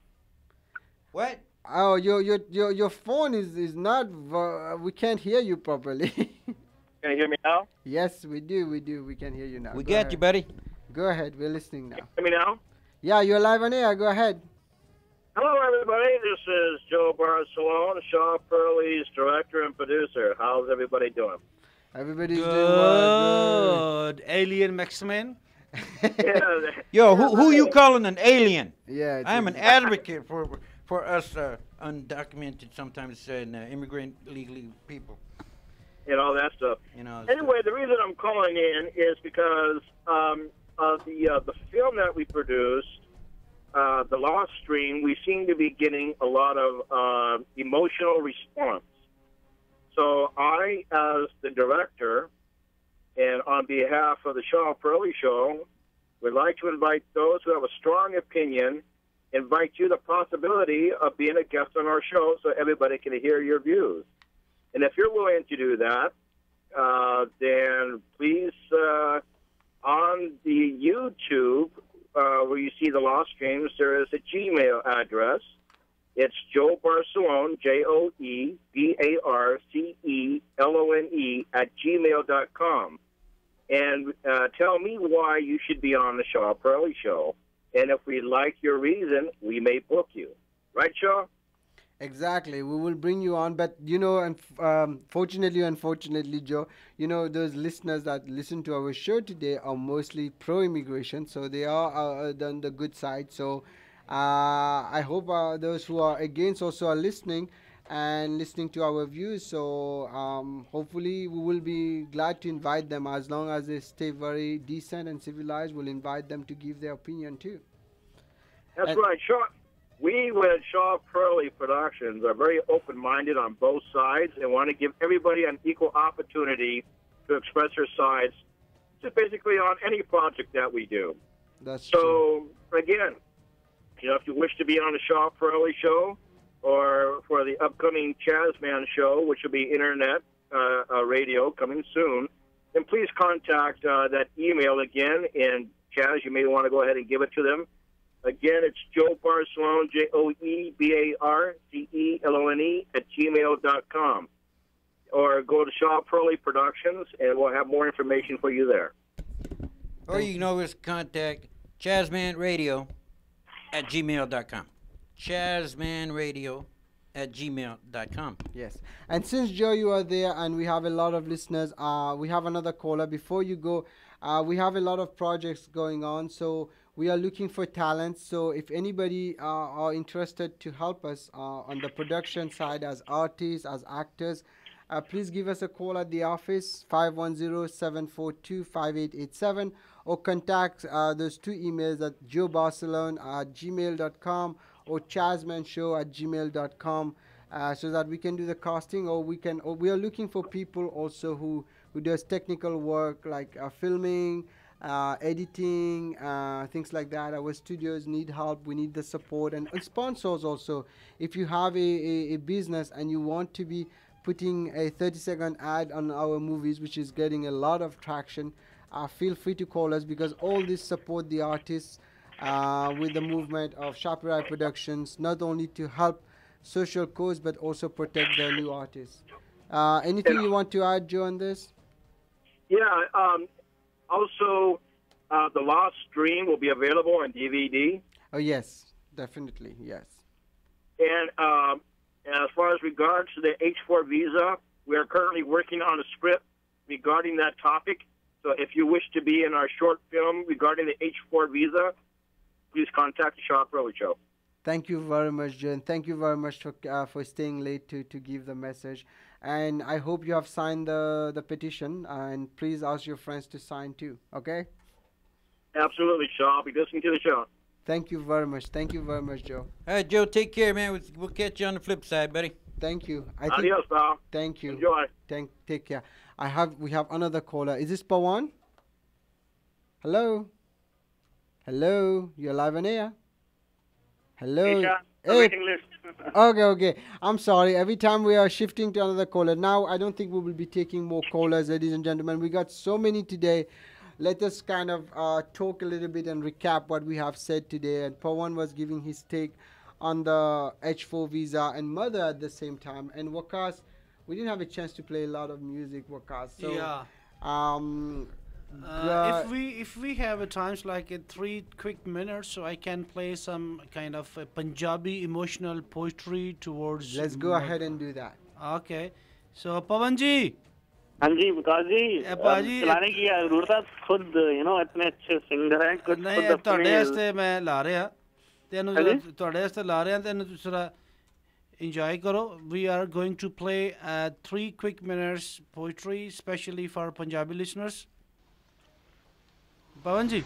What? Oh, your your your your phone is is not. Uh, we can't hear you properly. <laughs> Can you hear me now? yes, we do, we do. We can hear you now. We Go got ahead. you, buddy. Go ahead, we're listening now. Can you hear me now? Yeah, you're live on air. Go ahead. Hello, everybody. This is Joe Barcelona, Shah Peerally's director and producer. How's everybody doing? Everybody's doing well. Good. Alien Maximan. yeah, <laughs> Yo, who who you calling an alien? Yeah, I am an <laughs> advocate for for us uh, undocumented, sometimes uh, immigrant legally people. You all that stuff. You know. Anyway, the reason I'm calling in is because um, of the uh, the film that we produced, uh, the Lost Dream. We seem to be getting a lot of uh, emotional response. So I, as the director, and on behalf of the Shah Peerally Show, would like to invite those who have a strong opinion invite you the possibility of being a guest on our show so everybody can hear your views. And if you're willing to do that, uh, then please, uh, on the YouTube, uh, where you see the lost dreams, there is a Gmail address. It's Joe Barcelone, J O E B A R C E L O N E, at gmail.com. And uh, tell me why you should be on the Shah Peerally Show. And if we like your reason, we may book you. Right, Shah? Exactly. We will bring you on, but you know, and um, fortunately, unfortunately, Joe, you know, those listeners that listen to our show today are mostly pro-immigration, so they are uh, on the good side. So uh, I hope uh, those who are against also are listening and listening to our views. So um, hopefully, we will be glad to invite them as long as they stay very decent and civilized. We'll invite them to give their opinion too. That's And- right, Shah. We with Shah Peerally Productions are very open-minded on both sides and want to give everybody an equal opportunity to express their sides, just basically on any project that we do. That's so. Again, you know, if you wish to be on the Shah Peerally Show or for the upcoming Chazman Show, which will be internet uh, uh, radio coming soon, then please contact uh, that email again. And Chaz, you may want to go ahead and give it to them. Again, it's Joe Barcelone, J O E B A R C E L O N E, at gmail.com. Or go to Shah Peerally Productions, and we'll have more information for you there. Or you can always contact jazzmanradio at gmail.com. Jazzmanradio at gmail.com. Yes. And since Joe, you are there, and we have a lot of listeners, uh, we have another caller. Before you go, uh, we have a lot of projects going on, so we are looking for talent. So if anybody uh, are interested to help us uh, on the production side as artists, as actors, uh, please give us a call at the office 510-742-5887 or contact uh, those two emails at joebarcelone at gmail.com or chasmanshow at gmail.com uh, so that we can do the casting or we can or we are looking for people also who who does technical work like uh, filming uh, editing uh, things like that our studios need help we need the support and, sponsors also if you have a, a, a business and you want to be putting a 30 second ad on our movies which is getting a lot of traction uh, feel free to call us because all this support the artists uh, with the movement of Shah Peerally Productions, not only to help social cause but also protect the new artists. Uh, anything you want to add, Joe, on this? Yeah. Um, also, uh, the Lost Dream will be available on DVD. Oh yes, definitely yes. And um, as far as regards to the H4 visa, we are currently working on a script regarding that topic. So if you wish to be in our short film regarding the H4 visa, please contact the Shah Peerally Show. Thank you very much, Joe, and thank you very much for uh, for staying late to, to give the message. And I hope you have signed the the petition, and please ask your friends to sign too. Okay? Absolutely, Shah. I'll be listening to the show. Thank you very much. Thank you very much, Joe. All right, Joe, take care, man. We'll, we'll catch you on the flip side, buddy. Thank you. I Adios, pal. Thank you. Enjoy. Thank. Take care. I have. We have another caller. Is this Pawan? Hello. Hello. You're live on air. Hello. Isha, the Hey. waiting list. Okay, okay. I'm sorry. Every time we are shifting to another caller. Now I don't think we will be taking more callers, ladies and gentlemen. We got so many today. Let us kind of uh, talk a little bit and recap what we have said today. And Pawan was giving his take on the H4 visa and mother at the same time. And Wakas, we didn't have a chance to play a lot of music, Wakas. So, Yeah. Um, Uh, the- if we if we have a times like in three quick minutes, so I can play some kind of uh, Punjabi emotional poetry towards. let's go my- ahead and do that. Okay, so Pavan ji. हाँ जी विकास जी ए, अब बाजी, चलाने की जरूरत है खुद you know इतने अच्छे सिंगर हैं खुद ਨਹੀਂ खुद ਇਹ ਤੁਹਾਡੇ अपने- ਵਾਸਤੇ ਮੈਂ ਲਾ ਰਿਹਾ ਤੈਨੂੰ ਹਾਂਜੀ? ਜ਼ਰਾ- ਤੁਹਾਡੇ ਵਾਸਤੇ ਲਾ ਰਿਹਾ ਤੈਨੂੰ ਦੂਸਰਾ enjoy ਕਰੋ we are going to play uh, three quick minutes poetry especially for Punjabi listeners पवन ਪਵਨ ਜੀ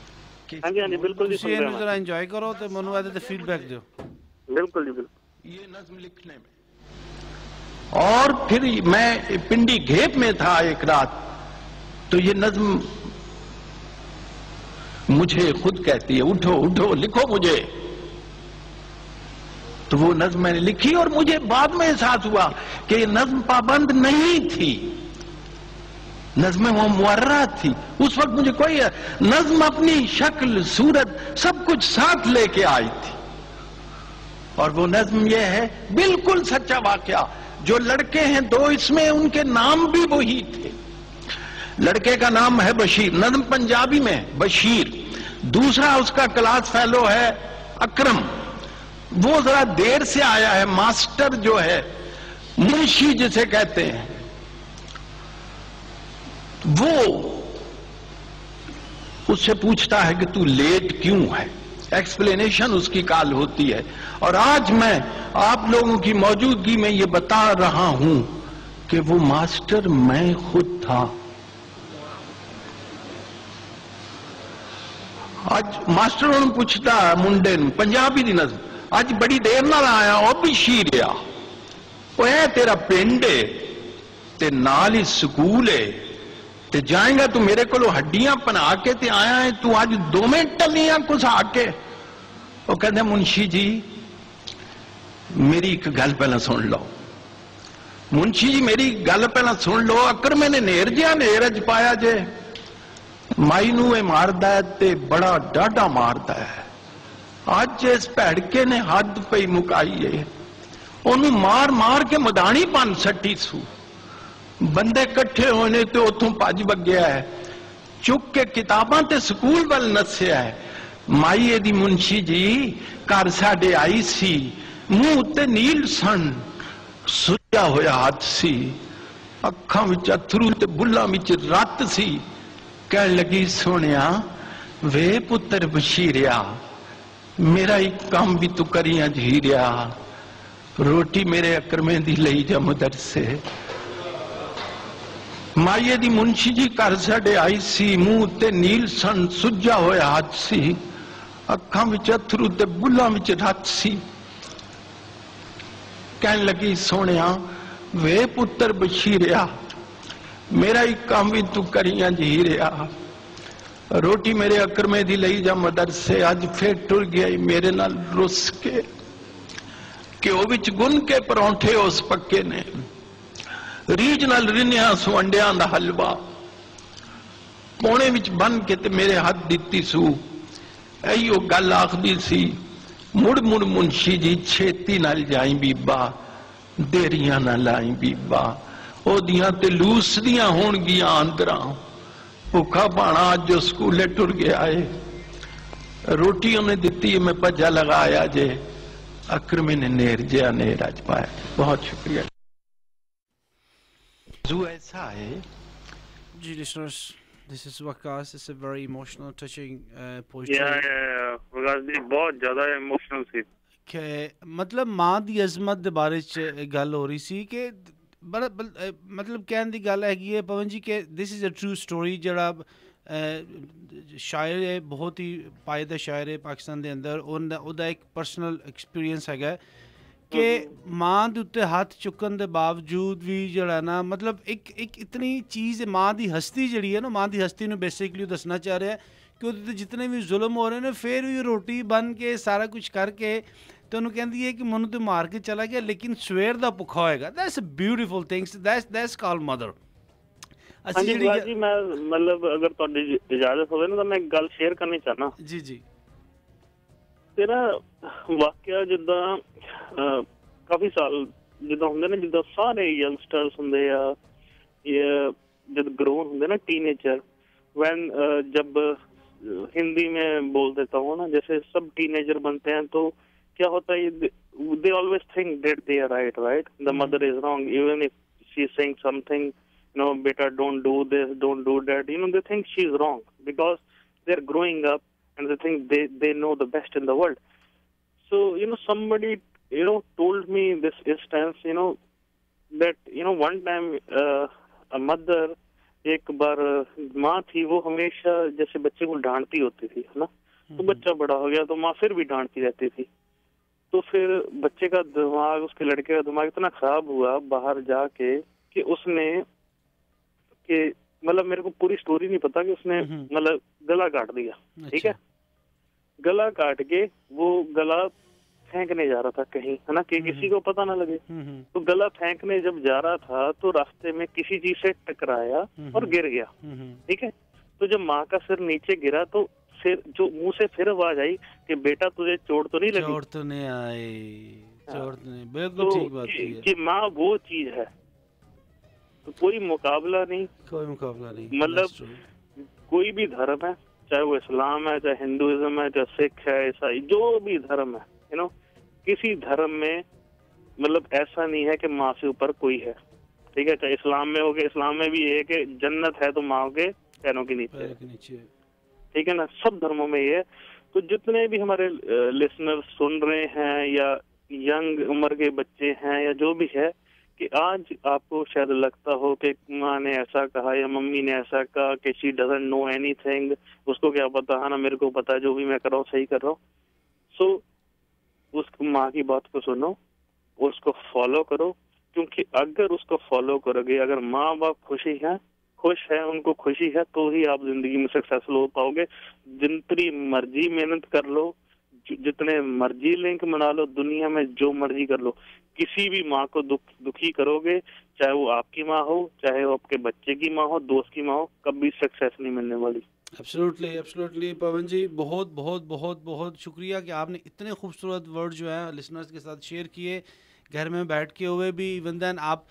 ਹਾਂਜੀ ਹਾਂਜੀ ਬਿਲਕੁਲ ਜੀ ਤੁਸੀਂ ਇਹਨੂੰ ਜਰਾ एंजॉय करो तो मनु आदे तो फीडबैक ਦਿਓ बिल्कुल जी बिल्कुल। ये नज्म लिखने में। और फिर मैं पिंडी घेप में था एक रात तो ये नज्म मुझे खुद कहती है उठो उठो लिखो मुझे। तो वो नज्म मैंने लिखी और मुझे बाद में एहसास हुआ कि ये नज्म पाबंद नहीं थी। नज्म वो मुर्रा थी। उस वक्त मुझे कोई नज्म अपनी शक्ल, सूरत सब कुछ साथ लेके आई थी। और वो नज्म ये है, बिल्कुल सच्चा वाक्य। जो लड़के हैं दो, इसमें उनके नाम भी वही थे। लड़के का नाम है बशीर, नज्म पंजाबी में, बशीर। दूसरा उसका क्लास फेलो है, अक्रम। वो जरा देर से आया है, मास्टर जो है, मुंशी जिसे कहते हैं। वो उससे पूछता है कि तू लेट क्यों है एक्सप्लेनेशन उसकी काल होती है और आज मैं आप लोगों की मौजूदगी में ये बता रहा हूं कि वो मास्टर मैं खुद था ਅੱਜ ਮਾਸਟਰ ਉਹਨੂੰ ਪੁੱਛਦਾ ਮੁੰਡੇ ਨੂੰ ਪੰਜਾਬੀ ਦੀ ਨਜ਼ਮ ਅੱਜ ਬੜੀ ਦੇਰ ਨਾਲ ਆਇਆ ਉਹ ਵੀ ਸ਼ੀਰ ਆ ਉਹ ਇਹ ਤੇਰਾ ਪਿੰਡ ਏ ਤੇ ਨਾਲ ਹੀ ਸਕੂਲ ਏ ਤੇ ਜਾਏਗਾ ਤੂੰ ਮੇਰੇ ਕੋਲੋਂ ਹੱਡੀਆਂ ਬਣਾ ਕੇ ਤੇ ਆਇਆ ਹੈ ਤੂੰ ਅੱਜ ਦੋਵੇਂ ਟੱਲੀਆਂ ਕੁਸਾ ਕੇ ਉਹ ਕਹਿੰਦੇ ਮੁੰਸ਼ੀ ਜੀ ਮੇਰੀ ਇੱਕ ਗੱਲ ਪਹਿਲਾਂ ਸੁਣ ਲਓ ਮੁੰਸ਼ੀ ਜੀ ਮੇਰੀ ਗੱਲ ਪਹਿਲਾਂ ਸੁਣ ਲਓ ਅਕਰ ਮੈਨੇ ਨੇਰ ਜਿਹਾ ਨੇਰ ਚ ਪਾਇਆ ਜੇ ਮਾਈ ਨੂੰ ਇਹ ਮਾਰਦਾ ਹੈ ਤੇ ਬੜਾ ਡਾਢਾ ਮਾਰਦਾ ਹੈ ਅੱਜ ਇਸ ਭੜਕੇ ਨੇ ਹੱਦ ਪਈ ਮੁਕਾਈ ਏ ਉਹਨੂੰ ਮਾਰ ਮਾਰ ਕੇ ਮਦਾਨੀ ਪੰਨ ਸੱਟੀ ਸੂ ਬੰਦੇ ਇਕੱਠੇ ਹੋਣੇ ਤੇ ਉੱਥੋਂ ਭੱਜ ਵੱਗਿਆ ਹੈ ਚੁੱਕ ਕੇ ਕਿਤਾਬਾਂ ਤੇ ਸਕੂਲ ਵੱਲ ਨੱਸਿਆ ਹੈ ਮਾਈ ਇਹਦੀ ਮੁੰਸ਼ੀ ਜੀ ਘਰ ਸਾਡੇ ਆਈ ਸੀ ਮੂੰਹ ਉੱਤੇ ਨੀਲ ਸਣ ਸੁੱਜਾ ਹੋਇਆ ਹੱਥ ਸੀ ਅੱਖਾਂ ਵਿੱਚ ਅਥਰੂ ਤੇ ਬੁੱਲਾਂ ਵਿੱਚ ਰੱਤ ਸੀ ਕਹਿਣ ਲੱਗੀ ਸੋਹਣਿਆ ਵੇ ਪੁੱਤਰ ਬਸ਼ੀਰਿਆ ਮੇਰਾ ਇੱਕ ਕੰਮ ਵੀ ਤੂੰ ਕਰੀਆਂ ਝੀਰਿਆ ਰੋਟੀ ਮੇਰੇ ਅਕਰਮੇ ਦੀ ਲਈ ਜਾ ਮਦਰਸੇ ਮਾਈਏ ਦੀ ਮੁੰਸ਼ੀ ਜੀ, ਘਰ ਸਾਡੇ ਆਈ ਸੀ, ਮੂੰਹ ਤੇ ਨੀਲ ਸਣ ਸੁੱਜਾ ਹੋਇਆ ਹੱਥ ਸੀ, ਅੱਖਾਂ ਵਿੱਚ ਅਥਰੂ ਤੇ ਬੁੱਲਾਂ ਵਿੱਚ ਰੱਤ ਸੀ। ਕਹਿਣ ਲੱਗੀ, ਸੋਹਣਿਆ, ਵੇ ਪੁੱਤਰ ਬਸ਼ੀਰਿਆ, ਮੇਰਾ ਹੀ ਕੰਮ ਵੀ ਤੂੰ ਕਰੀਆਂ ਜੀ ਰਿਹਾ ਰੋਟੀ ਮੇਰੇ ਅਕਰਮੇ ਦੀ ਲਈ ਜਾਂ ਮਦਰਸੇ ਅੱਜ ਫੇਰ ਟੁਰ ਗਿਆ ਮੇਰੇ ਨਾਲ ਰੁੱਸ ਕੇ। ਘਿਓ ਵਿੱਚ ਗੁੰਨ ਕੇ ਪਰੌਂਠੇ ਉਸ ਪੱਕੇ ਨੇ। ਰੀਜ ਨਾਲ ਰਿੰਨਿਆ ਸੁੰਡਿਆਂ ਦਾ ਹਲਵਾ ਪੌਣੇ ਵਿੱਚ ਬੰਨ ਕੇ ਤੇ ਮੇਰੇ ਹੱਥ ਦਿੱਤੀ ਸੂ ਐਯੋ ਗੱਲ ਆਖਦੀ ਸੀ ਮੁੜ ਮੁੜ ਮੁੰਸ਼ੀ ਜੀ ਛੇਤੀ ਨਾਲ ਜਾਈ ਬੀਬਾ ਦੇਰੀਆਂ ਨਾ ਲਾਈ ਬੀਬਾ ਉਹਦੀਆਂ ਤੇ ਲੂਸਦੀਆਂ ਹੋਣਗੀਆਂ ਅੰਦਰਾਂ ਭੁੱਖਾ ਭਾਣਾ ਅੱਜ ਜੋ ਸਕੂਲੇ ਟੁਰ ਗਿਆ ਏ ਰੋਟੀ ਉਹਨੇ ਦਿੱਤੀ ਏ, ਮੈਂ ਭੱਜਾ ਲਗਾਇਆ ਜੇ ਅਕਰਮ ਨੇ ਨੇਰ ਜਿਆ ਨੇਰ ਅੱਜ ਪਾਇਆ ਬਹੁਤ ਸ਼ੁਕਰੀਆ ਜ਼ੂ ਐਸਾ ਹੈ Gee, listeners, this is Wakas. It's a very emotional, touching uh, poetry. Yeah, yeah, yeah. ਵਿਕਾਸ ਜੀ ਬਹੁਤ ਜ਼ਿਆਦਾ ਇਮੋਸ਼ਨਲ ਸੀ ਕਿ ਮਤਲਬ ਮਾਂ ਦੀ ਅਜ਼ਮਤ ਦੇ ਬਾਰੇ ਚ ਇਹ ਗੱਲ ਹੋ ਰਹੀ ਸੀ ਕਿ ਬੜਾ ਬਲ- ਅਹ ਮਤਲਬ ਕਹਿਣ ਦੀ ਗੱਲ ਹੈਗੀ ਹੈ ਪਵਨ ਜੀ ਕਿ this is a true story ਜਿਹੜਾ ਅਹ, ਸ਼ਾਇਰ ਹੈ ਬਹੁਤ ਹੀ ਪਾਇਦਾ ਸ਼ਾਇਰ ਹੈ ਪਾਕਿਸਤਾਨ ਦੇ ਅੰਦਰ ਉਹਦਾ ਉਹਦਾ ਇੱਕ ਪਰਸਨਲ ਐਕਸਪੀਰੀਅੰਸ ਹੈਗਾ ਹੈ ਕਿ ਮਾਂ ਦੇ ਉੱਤੇ ਹੱਥ ਚੁੱਕਣ ਦੇ ਬਾਵਜੂਦ ਵੀ ਜਿਹੜਾ ਨਾ ਮਤਲਬ ਇੱਕ ਇੱਕ ਇਤਨੀ ਚੀਜ਼ ਹੈ, ਮਾਂ ਦੀ ਹਸਤੀ ਜਿਹੜੀ ਹੈ ਨਾ ਮਾਂ ਦੀ ਹਸਤੀ ਨੂੰ ਬੇਸਿਕਲੀ ਦੱਸਣਾ ਚਾਹ ਰਿਹਾ ਕਿ ਉਹਦੇ ਤੇ ਜਿਤਨੇ ਵੀ ਜ਼ੁਲਮ ਹੋ ਰਹੇ ਨੇ ਫਿਰ ਵੀ ਰੋਟੀ ਬਣ ਕੇ ਸਾਰਾ ਕੁਝ ਕਰਕੇ ਤੇ ਉਹਨੂੰ ਕਹਿੰਦੀ ਹੈ ਕਿ ਮੈਨੂੰ ਤੇ ਮਾਰ ਕੇ ਚਲਾ ਗਿਆ ਲੇਕਿਨ ਸਵੇਰ ਦਾ ਭੁੱਖਾ ਹੋਏਗਾ। That's a beautiful things that's that's call mother ਅਸੀਂ ਜਿਹੜੀ ਜੀ ਮੈਂ ਮਤਲਬ ਅਗਰ ਤੁਹਾਡੀ ਇਜ- ਇਜਾਜ਼ਤ ਹੋਵੇ ਨਾ ਤਾਂ ਮੈਂ ਇੱਕ ਗੱਲ ਸ਼ੇਅਰ ਕਰਨੀ ਚਾਹਨਾ ਜੀ ਜੀ। ਤੇਰਾ ਵਾਕਿਆ ਜਿੱਦਾਂ ਅਹ, ਕਾਫੀ ਸਾਲ ਜਿੱਦਾਂ ਹੁੰਦੇ ਨੇ ਜਿੱਦਾਂ ਸਾਰੇ ਯੰਗਸਟਰਸ ਹੁੰਦੇ ਆ ਇਹ जब ग्रोन होंगे ना टीनेजर व्हेन जब अ, हिंदी में बोल देता हूँ ना जैसे सब टीनेजर बनते हैं तो क्या होता है they always think that they are right right the mother is wrong even if she is saying something you know better don't do this don't do that you know they think she's wrong because they're growing up and the thing they they know the best in the world. So you know somebody you know told me this instance you know that you know one time uh, a mother एक बार माँ थी वो हमेशा जैसे बच्चे को डांटती होती थी है ना? तो हम्म। बच्चा बड़ा हो गया तो माँ फिर भी डांटती रहती थी। तो फिर बच्चे का दिमाग उसके लड़के का दिमाग इतना खराब हुआ बाहर जाके कि उसने कि मतलब मेरे को पूरी स्टोरी नहीं पता कि उसने हम्म। मतलब गला काट दिया ठीक अच्छा, है गला काट के वो गला फेंकने जा रहा था कहीं है ना कि किसी को पता ना लगे। तो गला फेंकने जब जा रहा था तो रास्ते में किसी चीज़ से टकराया और गिर गया ठीक है? तो जब माँ का सिर नीचे गिरा तो सिर जो मुँह से फिर आवाज़ आई कि बेटा तुझे चोट तो नहीं लगी? चोट तो नहीं आई चोट तो नहीं बिल्कुल तो ठीक बात है। कि माँ वो चीज़ है। तो कोई मुकाबला नहीं। कोई मुकाबला नहीं मतलब कोई भी धर्म है चाहे वो इस्लाम है चाहे हिंदुइज्म है चाहे सिख है ईसाई जो भी धर्म है यू नो किसी धर्म में मतलब ऐसा नहीं है कि माँ से ऊपर कोई है ठीक है? चाहे इस्लाम में हो गया इस्लाम में भी ये है कि जन्नत है तो माँ के पैरों के नीचे ठीक है ना? सब धर्मों में ये है। तो जितने भी हमारे लिसनर सुन रहे हैं या यंग उम्र के बच्चे हैं या जो भी है कि आज आपको शायद लगता हो कि माँ ने ऐसा कहा या मम्मी ने ऐसा कहा कि शी डजंट नो एनीथिंग उसको क्या पता? है ना मेरे को पता है जो भी मैं कर रहा हूँ सही कर रहा हूँ। सो so, उस माँ की बात को सुनो उसको फॉलो करो क्योंकि अगर उसको फॉलो करोगे अगर माँ बाप खुशी है खुश है उनको खुशी है तो ही आप ज़िंदगी में सक्सेसफुल हो पाओगे। जितनी मर्ज़ी मेहनत कर लो जितने मर्ज़ी लिंक बना लो दुनिया में जो मर्ज़ी कर लो। किसी भी माँ को दुख दुखी करोगे चाहे वो आपकी माँ हो चाहे वो आपके बच्चे की माँ हो दोस्त की माँ हो कभी सक्सेस नहीं मिलने वाली। एब्सोल्युटली एब्सोल्युटली पवन जी बहुत बहुत बहुत बहुत शुक्रिया कि आपने इतने खूबसूरत वर्ड जो हैं लिसनर्स के साथ शेयर किए। घर में बैठ के हुए भी इवन देन आप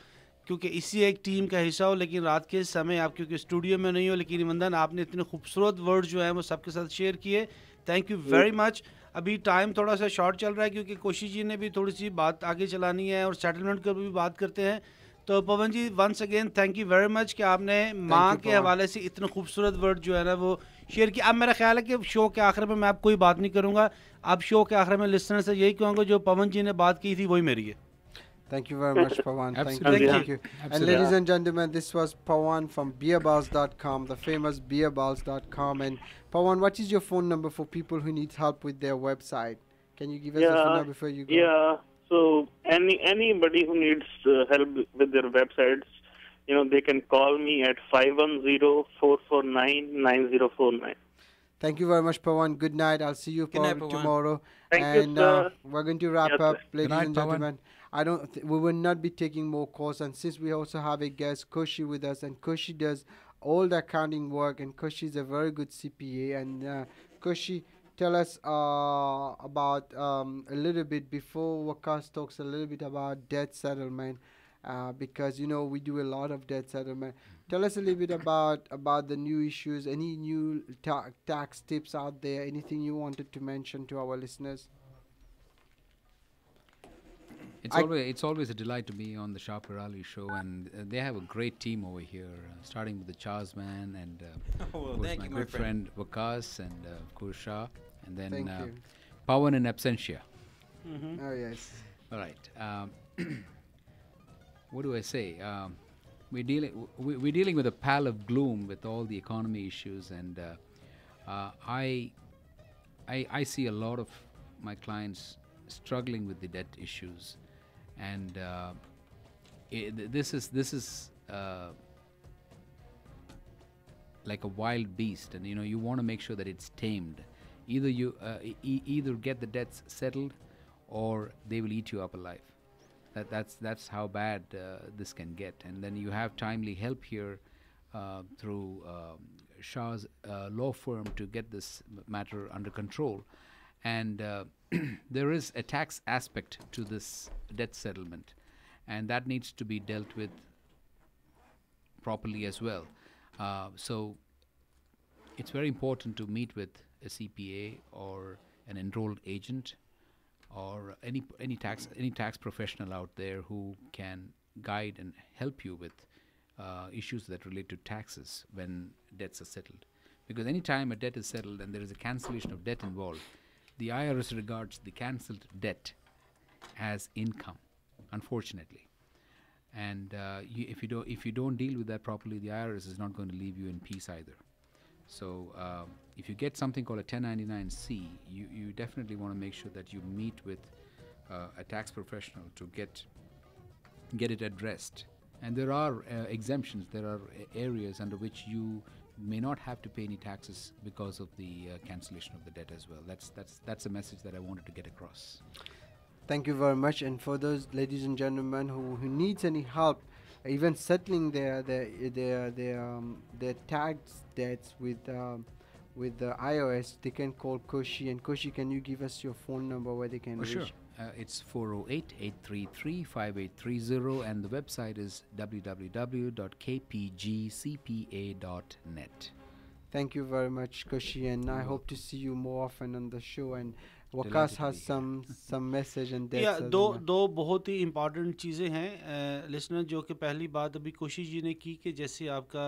क्योंकि इसी एक टीम का हिस्सा हो लेकिन रात के समय आप क्योंकि स्टूडियो में नहीं हो लेकिन इवन देन आपने इतने खूबसूरत वर्ड जो हैं वो सबके साथ शेयर किए। थैंक यू वेरी मच अभी टाइम थोड़ा सा शॉर्ट चल रहा है क्योंकि कोशिश जी ने भी थोड़ी सी बात आगे चलानी है और सेटलमेंट की भी बात करते हैं। तो Pawan ji once again thank you very much कि आपने माँ के हवाले से इतने खूबसूरत वर्ड जो है ना वो शेयर किया अब मेरा ख्याल है कि शो के आखिर में मैं आप कोई बात नहीं करूँगा। अब शो के आखिर में लिसनर से यही कहूँगा जो पवन जी ने बात की थी वही मेरी है। Thank you very much, <laughs> Pawan. Thank you. Absolutely. Thank you. And ladies and gentlemen, this was Pawan from birbals.com, the famous birbals.com. And Pawan, what is your phone number for people who need help with their website? Can you give us the phone number before you go? yeah so any anybody who needs uh, help with their websites you know they can call me at 510-449-9049 Thank you very much, Pawan. Good night. I'll see you Good night, Pawan, Pawan. tomorrow. Thank you, and uh, we're going to wrap Yes, up, ladies night, and Pawan. I don't. Th- we will not be taking more calls, and since we also have a guest, Koshi, with us, and Koshi does all the accounting work, and Koshi is a very good CPA. And uh, Koshi, tell us uh, about um, a little bit before Wakas talks a little bit about debt settlement, uh, because you know we do a lot of debt settlement. Tell us a little bit about about the new issues, any new ta- tax tips out there, anything you wanted to mention to our listeners. It's I- always it's always a delight to be on the Shah Peerally show, and uh, they have a great team over here, uh, starting with the Charles man and uh, Oh, <laughs> well, thank my you, my good friend. friend Wakas and uh, of course Shah, and then Thank uh. Pawan in absentia. Oh yes. All right. Um, <clears throat> what do I say? Um, we're dealing w- we- we're dealing with a pall of gloom with all the economy issues, and uh, uh, I, I I see a lot of my clients struggling with the debt issues, and uh, i th- this is this is. Uh, like a wild beast. And you know you want to make sure that it's tamed. Either you uh, e- either get the debts settled or they will eat you up alive. That that's that's how bad uh, this can get. And then you have timely help here uh, through um, Shah's uh, law firm to get this matter under control and uh, <clears throat> there is a tax aspect to this debt settlement and that needs to be dealt with properly as well. Uh, so it's very important to meet with a CPA or an enrolled agent or any any tax any tax professional out there who can guide and help you with uh, issues that relate to taxes when debts are settled. Because any time a debt is settled and there is a cancellation of debt involved, the IRS regards the cancelled debt as income, unfortunately and uh, you, if you don't if you don't deal with that properly, the IRS is not going to leave you in peace either. So um, if you get something called a 1099-C, you, you definitely want to make sure that you meet with uh, a tax professional to get get it addressed. And there are uh, exemptions. There are areas under which you may not have to pay any taxes because of the uh, cancellation of the debt as well. That's that's that's a message that I wanted to get across. Thank you very much. And for those ladies and gentlemen who, who needs any help, even settling their their their their, um, their tax debts with um, with the IRS, they can call Koshi. And Koshi, can you give us your phone number where they can Oh, reach? sure. Uh, it's 408 833 5830, and the website is www.kpgcpa.net. Thank you very much, Koshi, and I hope to see you more often on the show. And Has be here. some some message and या that's दो दो बहुत ही important चीज़ें हैं listener जो कि पहली बात अभी कोशिश जी ने की कि जैसे आपका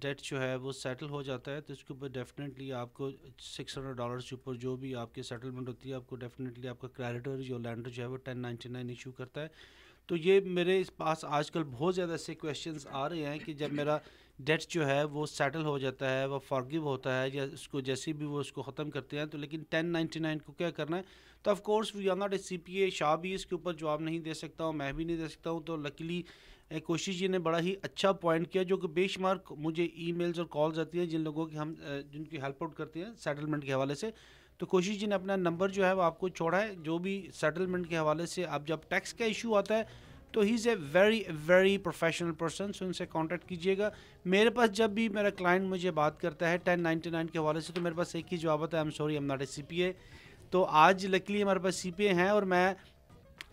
डेट जो है वो सेटल हो जाता है तो उसके ऊपर डेफिनेटली आपको सिक्स हंड्रेड डॉलर्स के ऊपर जो भी आपकी सेटलमेंट होती है आपको डेफिनेटली आपका क्रेडिटर जो लैंडर जो है वो टेन नाइन्टी नाइन इशू करता है तो ये मेरे पास आजकल बहुत ज़्यादा ऐसे क्वेश्चंस आ रहे हैं कि जब मेरा डेट जो है वो सेटल हो जाता है, वो फॉरगिव होता है, या उसको जैसे भी वो उसको ख़त्म करते हैं तो लेकिन टेन नाइन्टी नाइन को क्या करना है? तो of course we are not a C P A Shah भी इसके ऊपर जवाब नहीं दे सकता हूँ, मैं भी नहीं दे सकता हूँ तो लकीली कोशिश जी ने बड़ा ही अच्छा पॉइंट किया, जो कि बेशुमार मुझे ईमेल्स और कॉल्स आती हैं, जिन लोगों की हम जिनकी हेल्प आउट करते हैं सेटलमेंट के हवाले से। तो कोशिश जी ने अपना नंबर जो है वो आपको छोड़ा है, जो भी सेटलमेंट के हवाले से अब जब टैक्स का इशू आता है तो he is a very very professional person so उनसे कांटेक्ट कीजिएगा। मेरे पास जब भी मेरा क्लाइंट मुझे बात करता है टेन नाइन्टी नाइन के हवाले से तो मेरे पास एक ही जवाब आता है I am sorry am not a C P A तो आज लकीली हमारे पास सी पी ए हैं और मैं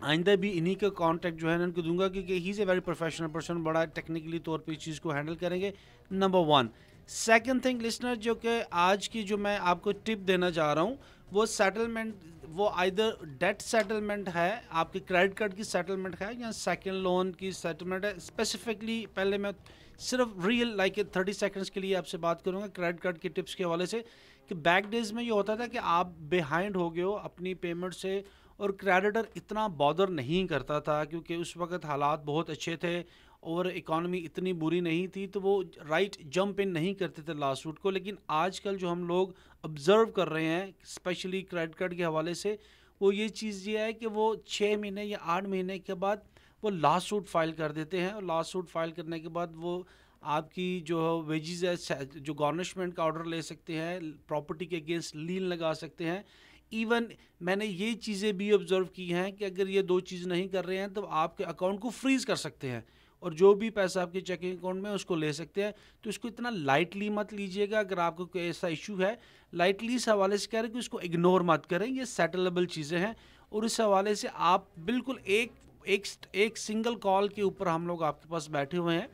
आइंदा भी इन्हीं का कांटेक्ट जो है उनको दूँगा क्योंकि he is a very professional person बड़ा टेक्निकली तौर पे इस चीज़ को हैंडल करेंगे। Number one second thing listener जो कि आज की जो मैं आपको टिप देना चाह रहा हूँ, वो सेटलमेंट वो आइदर डेट सेटलमेंट है, आपके क्रेडिट कार्ड की सेटलमेंट है, या सेकंड लोन की सेटलमेंट है। स्पेसिफिकली पहले मैं सिर्फ़ रियल लाइक थर्टी सेकंड्स के लिए आपसे बात करूँगा क्रेडिट कार्ड के टिप्स के हवाले से, कि बैक डेज़ में ये होता था कि आप बिहाइंड हो गए हो अपनी पेमेंट से, और क्रेडिटर इतना बॉदर नहीं करता था, क्योंकि उस वक्त हालात बहुत अच्छे थे और इकॉनमी इतनी बुरी नहीं थी तो वो राइट जंप इन नहीं करते थे लास्ट रूट को। लेकिन आजकल जो हम लोग ऑब्ज़र्व कर रहे हैं स्पेशली क्रेडिट कार्ड के हवाले से, वो ये चीज़ ये है कि वो छः महीने या आठ महीने के बाद वो लास्ट सूट फ़ाइल कर देते हैं और लास्ट सूट फ़ाइल करने के बाद वो आपकी जो वेजेस है जो गवर्नमेंट का ऑर्डर ले सकते हैं प्रॉपर्टी के अगेंस्ट लीन लगा सकते हैं। इवन मैंने ये चीज़ें भी ऑब्ज़र्व की हैं कि अगर ये दो चीज़ नहीं कर रहे हैं तो आपके अकाउंट को फ्रीज़ कर सकते हैं। और जो भी पैसा आपके चेकिंग अकाउंट में उसको ले सकते हैं। तो इसको इतना लाइटली मत लीजिएगा, अगर आपको कोई ऐसा इशू है लाइटली इस हवाले से कह रहे हैं कि उसको इग्नोर मत करें, ये सेटलेबल चीज़ें हैं। और इस हवाले से आप बिल्कुल एक एक एक सिंगल कॉल के ऊपर हम लोग आपके पास बैठे हुए हैं।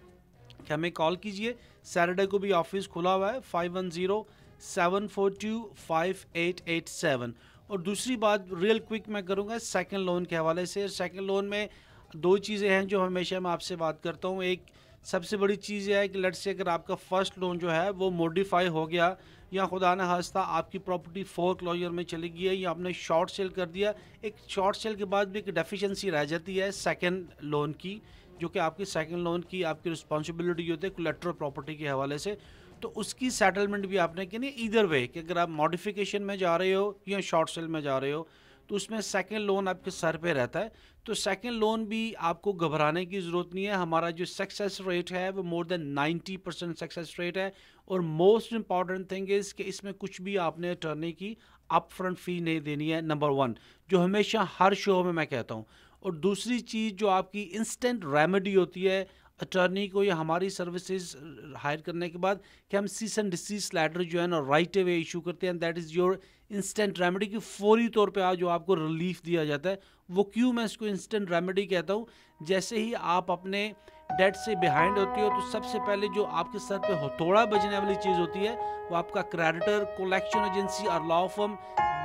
कि हमें कॉल कीजिए? सैटरडे को भी ऑफ़िस खुला हुआ है five one zero seven four two five eight eight seven और दूसरी बात रियल क्विक मैं करूँगा सेकंड लोन के हवाले से। सेकंड लोन में दो चीज़ें हैं जो हमेशा मैं आपसे बात करता हूँ। एक सबसे बड़ी चीज़ यह है कि लट से अगर आपका फ़र्स्ट लोन जो है वो मॉडिफाई हो गया, या खुदा न खास्ता आपकी प्रॉपर्टी फोर क्लोजर में चली गई है, या आपने शॉर्ट सेल कर दिया, एक शॉर्ट सेल के बाद भी एक डेफिशिएंसी रह जाती है सेकंड लोन की, जो कि आपकी सेकंड लोन की आपकी रिस्पॉन्सिबिलिटी होती है कोलेट्रल प्रॉपर्टी के हवाले से। तो उसकी सेटलमेंट भी आपने की नहीं इधर वे कि अगर आप मॉडिफिकेशन में जा रहे हो या शॉर्ट सेल में जा रहे हो तो उसमें सेकेंड लोन आपके सर पे रहता है। तो सेकेंड लोन भी आपको घबराने की ज़रूरत नहीं है। हमारा जो सक्सेस रेट है, वो more than 90 percent success rate है। और मोस्ट इंपॉर्टेंट थिंग इज़ कि इसमें कुछ भी आपने अटर्नी की अप फ्रंट फ़ी नहीं देनी है नंबर वन जो हमेशा हर शो में मैं कहता हूँ। और दूसरी चीज़ जो आपकी इंस्टेंट रेमेडी होती है अटर्नी को या हमारी सर्विसेज़ हायर करने के बाद कि हम सीस एंड डिसीज लेटर जो है ना राइट अवे इशू करते हैं। That is your instant remedy की फौरी तौर पे आज जो आपको रिलीफ दिया जाता है, वो क्यों मैं इसको इंस्टेंट रेमेडी कहता हूँ? जैसे ही आप अपने डेट से बिहाइंड होती हो तो सबसे पहले जो आपके सर पे हथौड़ा बजने वाली चीज़ होती है, वो आपका क्रेडिटर कलेक्शन एजेंसी और लॉ फर्म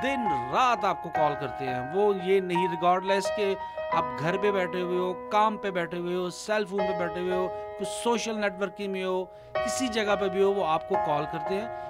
दिन रात आपको कॉल करते हैं। वो ये नहीं रिगार्डलेस के आप घर पे बैठे हुए हो, काम पे बैठे हुए हो सेल फ़ोन पे बैठे हुए हो, कुछ सोशल नेटवर्किंग में हो, किसी जगह पे भी हो, वो आपको कॉल करते हैं।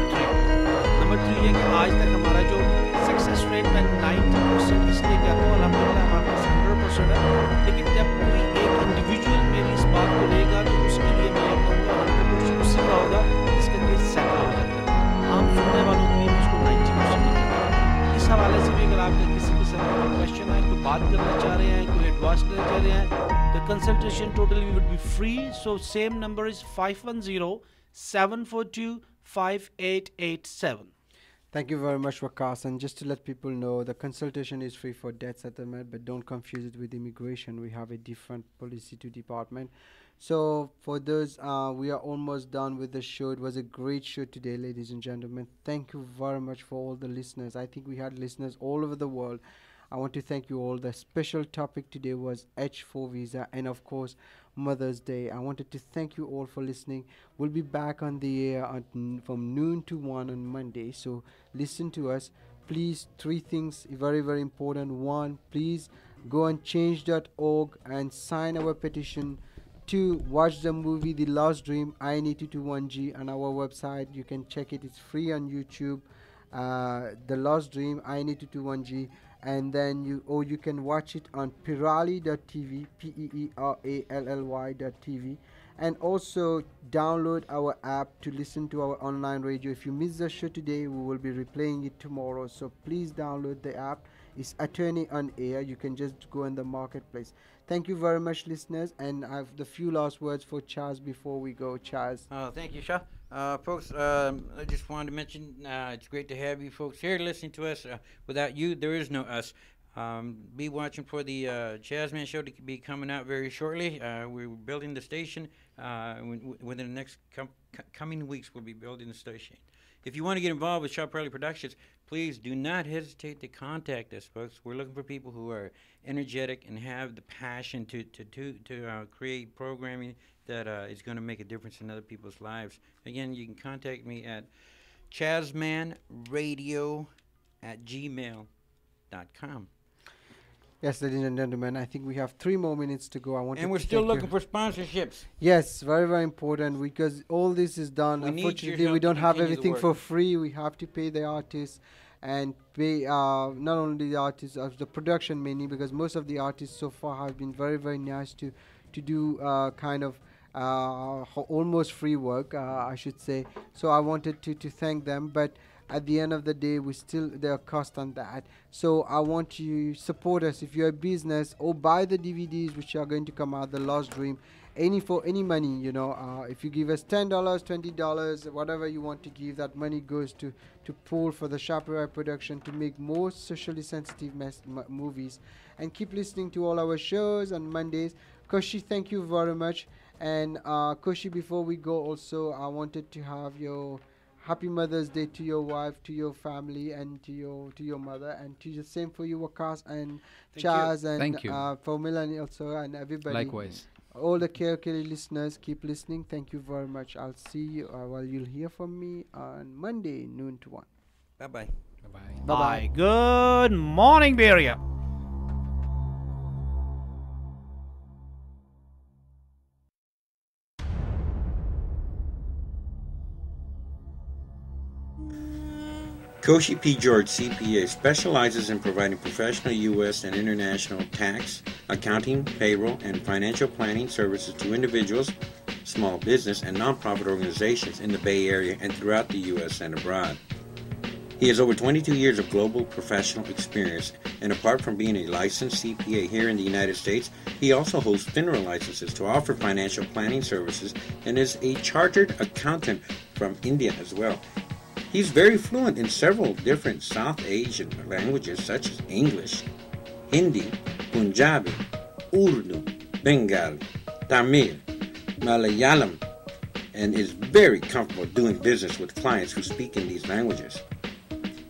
Number three. नंबर थ्री ये कि आज तक हमारा जो सक्सेस रेट है नाइन्टी परसेंट इसलिए कहता हूँ अलहमदिल्ला हमारे पास हंड्रेड परसेंट है। लेकिन जब कोई एक इंडिविजुअल मेरी इस बात को लेगा तो उसके लिए मैं ये कहूँगा हंड्रेड परसेंट उससे क्या होगा, जिसके लिए सेटल हो जाता है। आम सुनने वालों को उसको नाइन्टी परसेंट इस हवाले से भी अगर आपका किसी किस्म का क्वेश्चन है कोई बात करना चाह रहे हैं, कोई एडवाइस करना चाह रहे हैं the consultation totally would be free so same number is five one zero seven four two 5887 Thank you very much, Wakas. And just to let people know, the consultation is free for debt settlement, but don't confuse it with immigration. We have a different policy to department. So for those, uh, we are almost done with the show. It was a great show today, ladies and gentlemen. Thank you very much for all the listeners. I think we had listeners all over the world. I want to thank you all. The special topic today was H4 visa, and of course, Mother's Day. I wanted to thank you all for listening. We'll be back on the air from noon to 1 on Monday. So listen to us. Please, three things very, very important. One, please go on change.org and sign our petition to watch the movie The Lost Dream I-8221G on our website. You can check it. It's free on YouTube. Uh, the Lost Dream I-8221G and then you or you can watch it on peerally.tv p-e-e-r-a-l-l-y.tv and also download our app to listen to our online radio. If you miss the show today we will be replaying it tomorrow. So please download the app. It's attorney on air. You can just go in the marketplace. Thank you very much listeners. And i have the few last words for charles before we go. Charles. Uh, thank you, Shah. Uh, folks, um, I just wanted to mention uh, it's great to have you folks here listening to us. Uh, without you, there is no us. Um, be watching for the uh, Jazzman show to be coming out very shortly. Uh, we're building the station. Uh, within the next com- coming weeks, we'll be building the station. If you want to get involved with Shah Peerally Productions, please do not hesitate to contact us, folks. We're looking for people who are energetic and have the passion to to to, to uh, create programming that uh, is going to make a difference in other people's lives. Again, you can contact me at chasmanradio at gmail.com. yes ladies and gentlemen i think we have three more minutes to go i want And we're still looking for sponsorships. Yes, very very important because all this is done. We Unfortunately, we don't have everything for free. We have to pay the artists and pay uh, not only the artists, uh, the production mainly because most of the artists so far have been very very nice to to do uh, kind of almost free work, uh, I should say. So I wanted to to thank them, but at the end of the day we still there are costs on that. So i want you support us. If you're a business or buy the dvds which are going to come out the lost dream any for any money you know uh, if you give us ten dollars twenty dollars whatever you want to give that money goes to to pool for the Sharper production to make more socially sensitive mes- m- movies. And keep listening to all our shows on mondays koshi thank you very much and uh, koshi before we go also i wanted to have your happy mother's day to your wife to your family and to your to your mother and to the same for you wakas and you. chaz and Thank you. Uh, for Melanie also and everybody Likewise. all the KOK listeners keep listening thank you very much i'll see you uh, well you'll hear from me on monday noon to 1 Bye bye. Bye bye. bye bye Good morning, Bay Koshi P. George CPA specializes in providing professional U.S. and international tax, accounting, payroll, and financial planning services to individuals, small business, and nonprofit organizations in the Bay Area and throughout the U.S. and abroad. He has over 22 years of global professional experience, and apart from being a licensed CPA here in the United States, he also holds FINRA licenses to offer financial planning services and is a chartered accountant from India as well. He's very fluent in several different South Asian languages such as English, Hindi, Punjabi, Urdu, Bengali, Tamil, Malayalam, and is very comfortable doing business with clients who speak in these languages.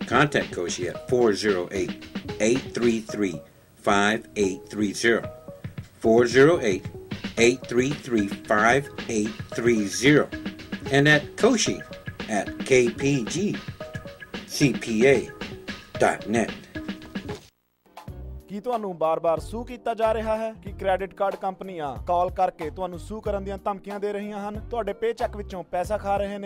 Contact Koshi at 408 833 5830. 408 833 5830. And at Koshi at kpgcpa.net. ਕੀ ਤੁਹਾਨੂੰ ਬਾਰ-ਬਾਰ ਸੂ ਕੀਤਾ ਜਾ ਰਿਹਾ ਹੈ ਕਿ credit card ਕੰਪਨੀਆਂ ਕਾਲ ਕਰਕੇ ਤੁਹਾਨੂੰ ਸੂ ਕਰਨ ਦੀਆਂ ਧਮਕੀਆਂ ਦੇ ਰਹੀਆਂ ਹਨ ਤੁਹਾਡੇ ਪੇਚੈਕ ਵਿੱਚੋਂ ਪੈਸਾ ਖਾ ਰਹੇ ਨੇ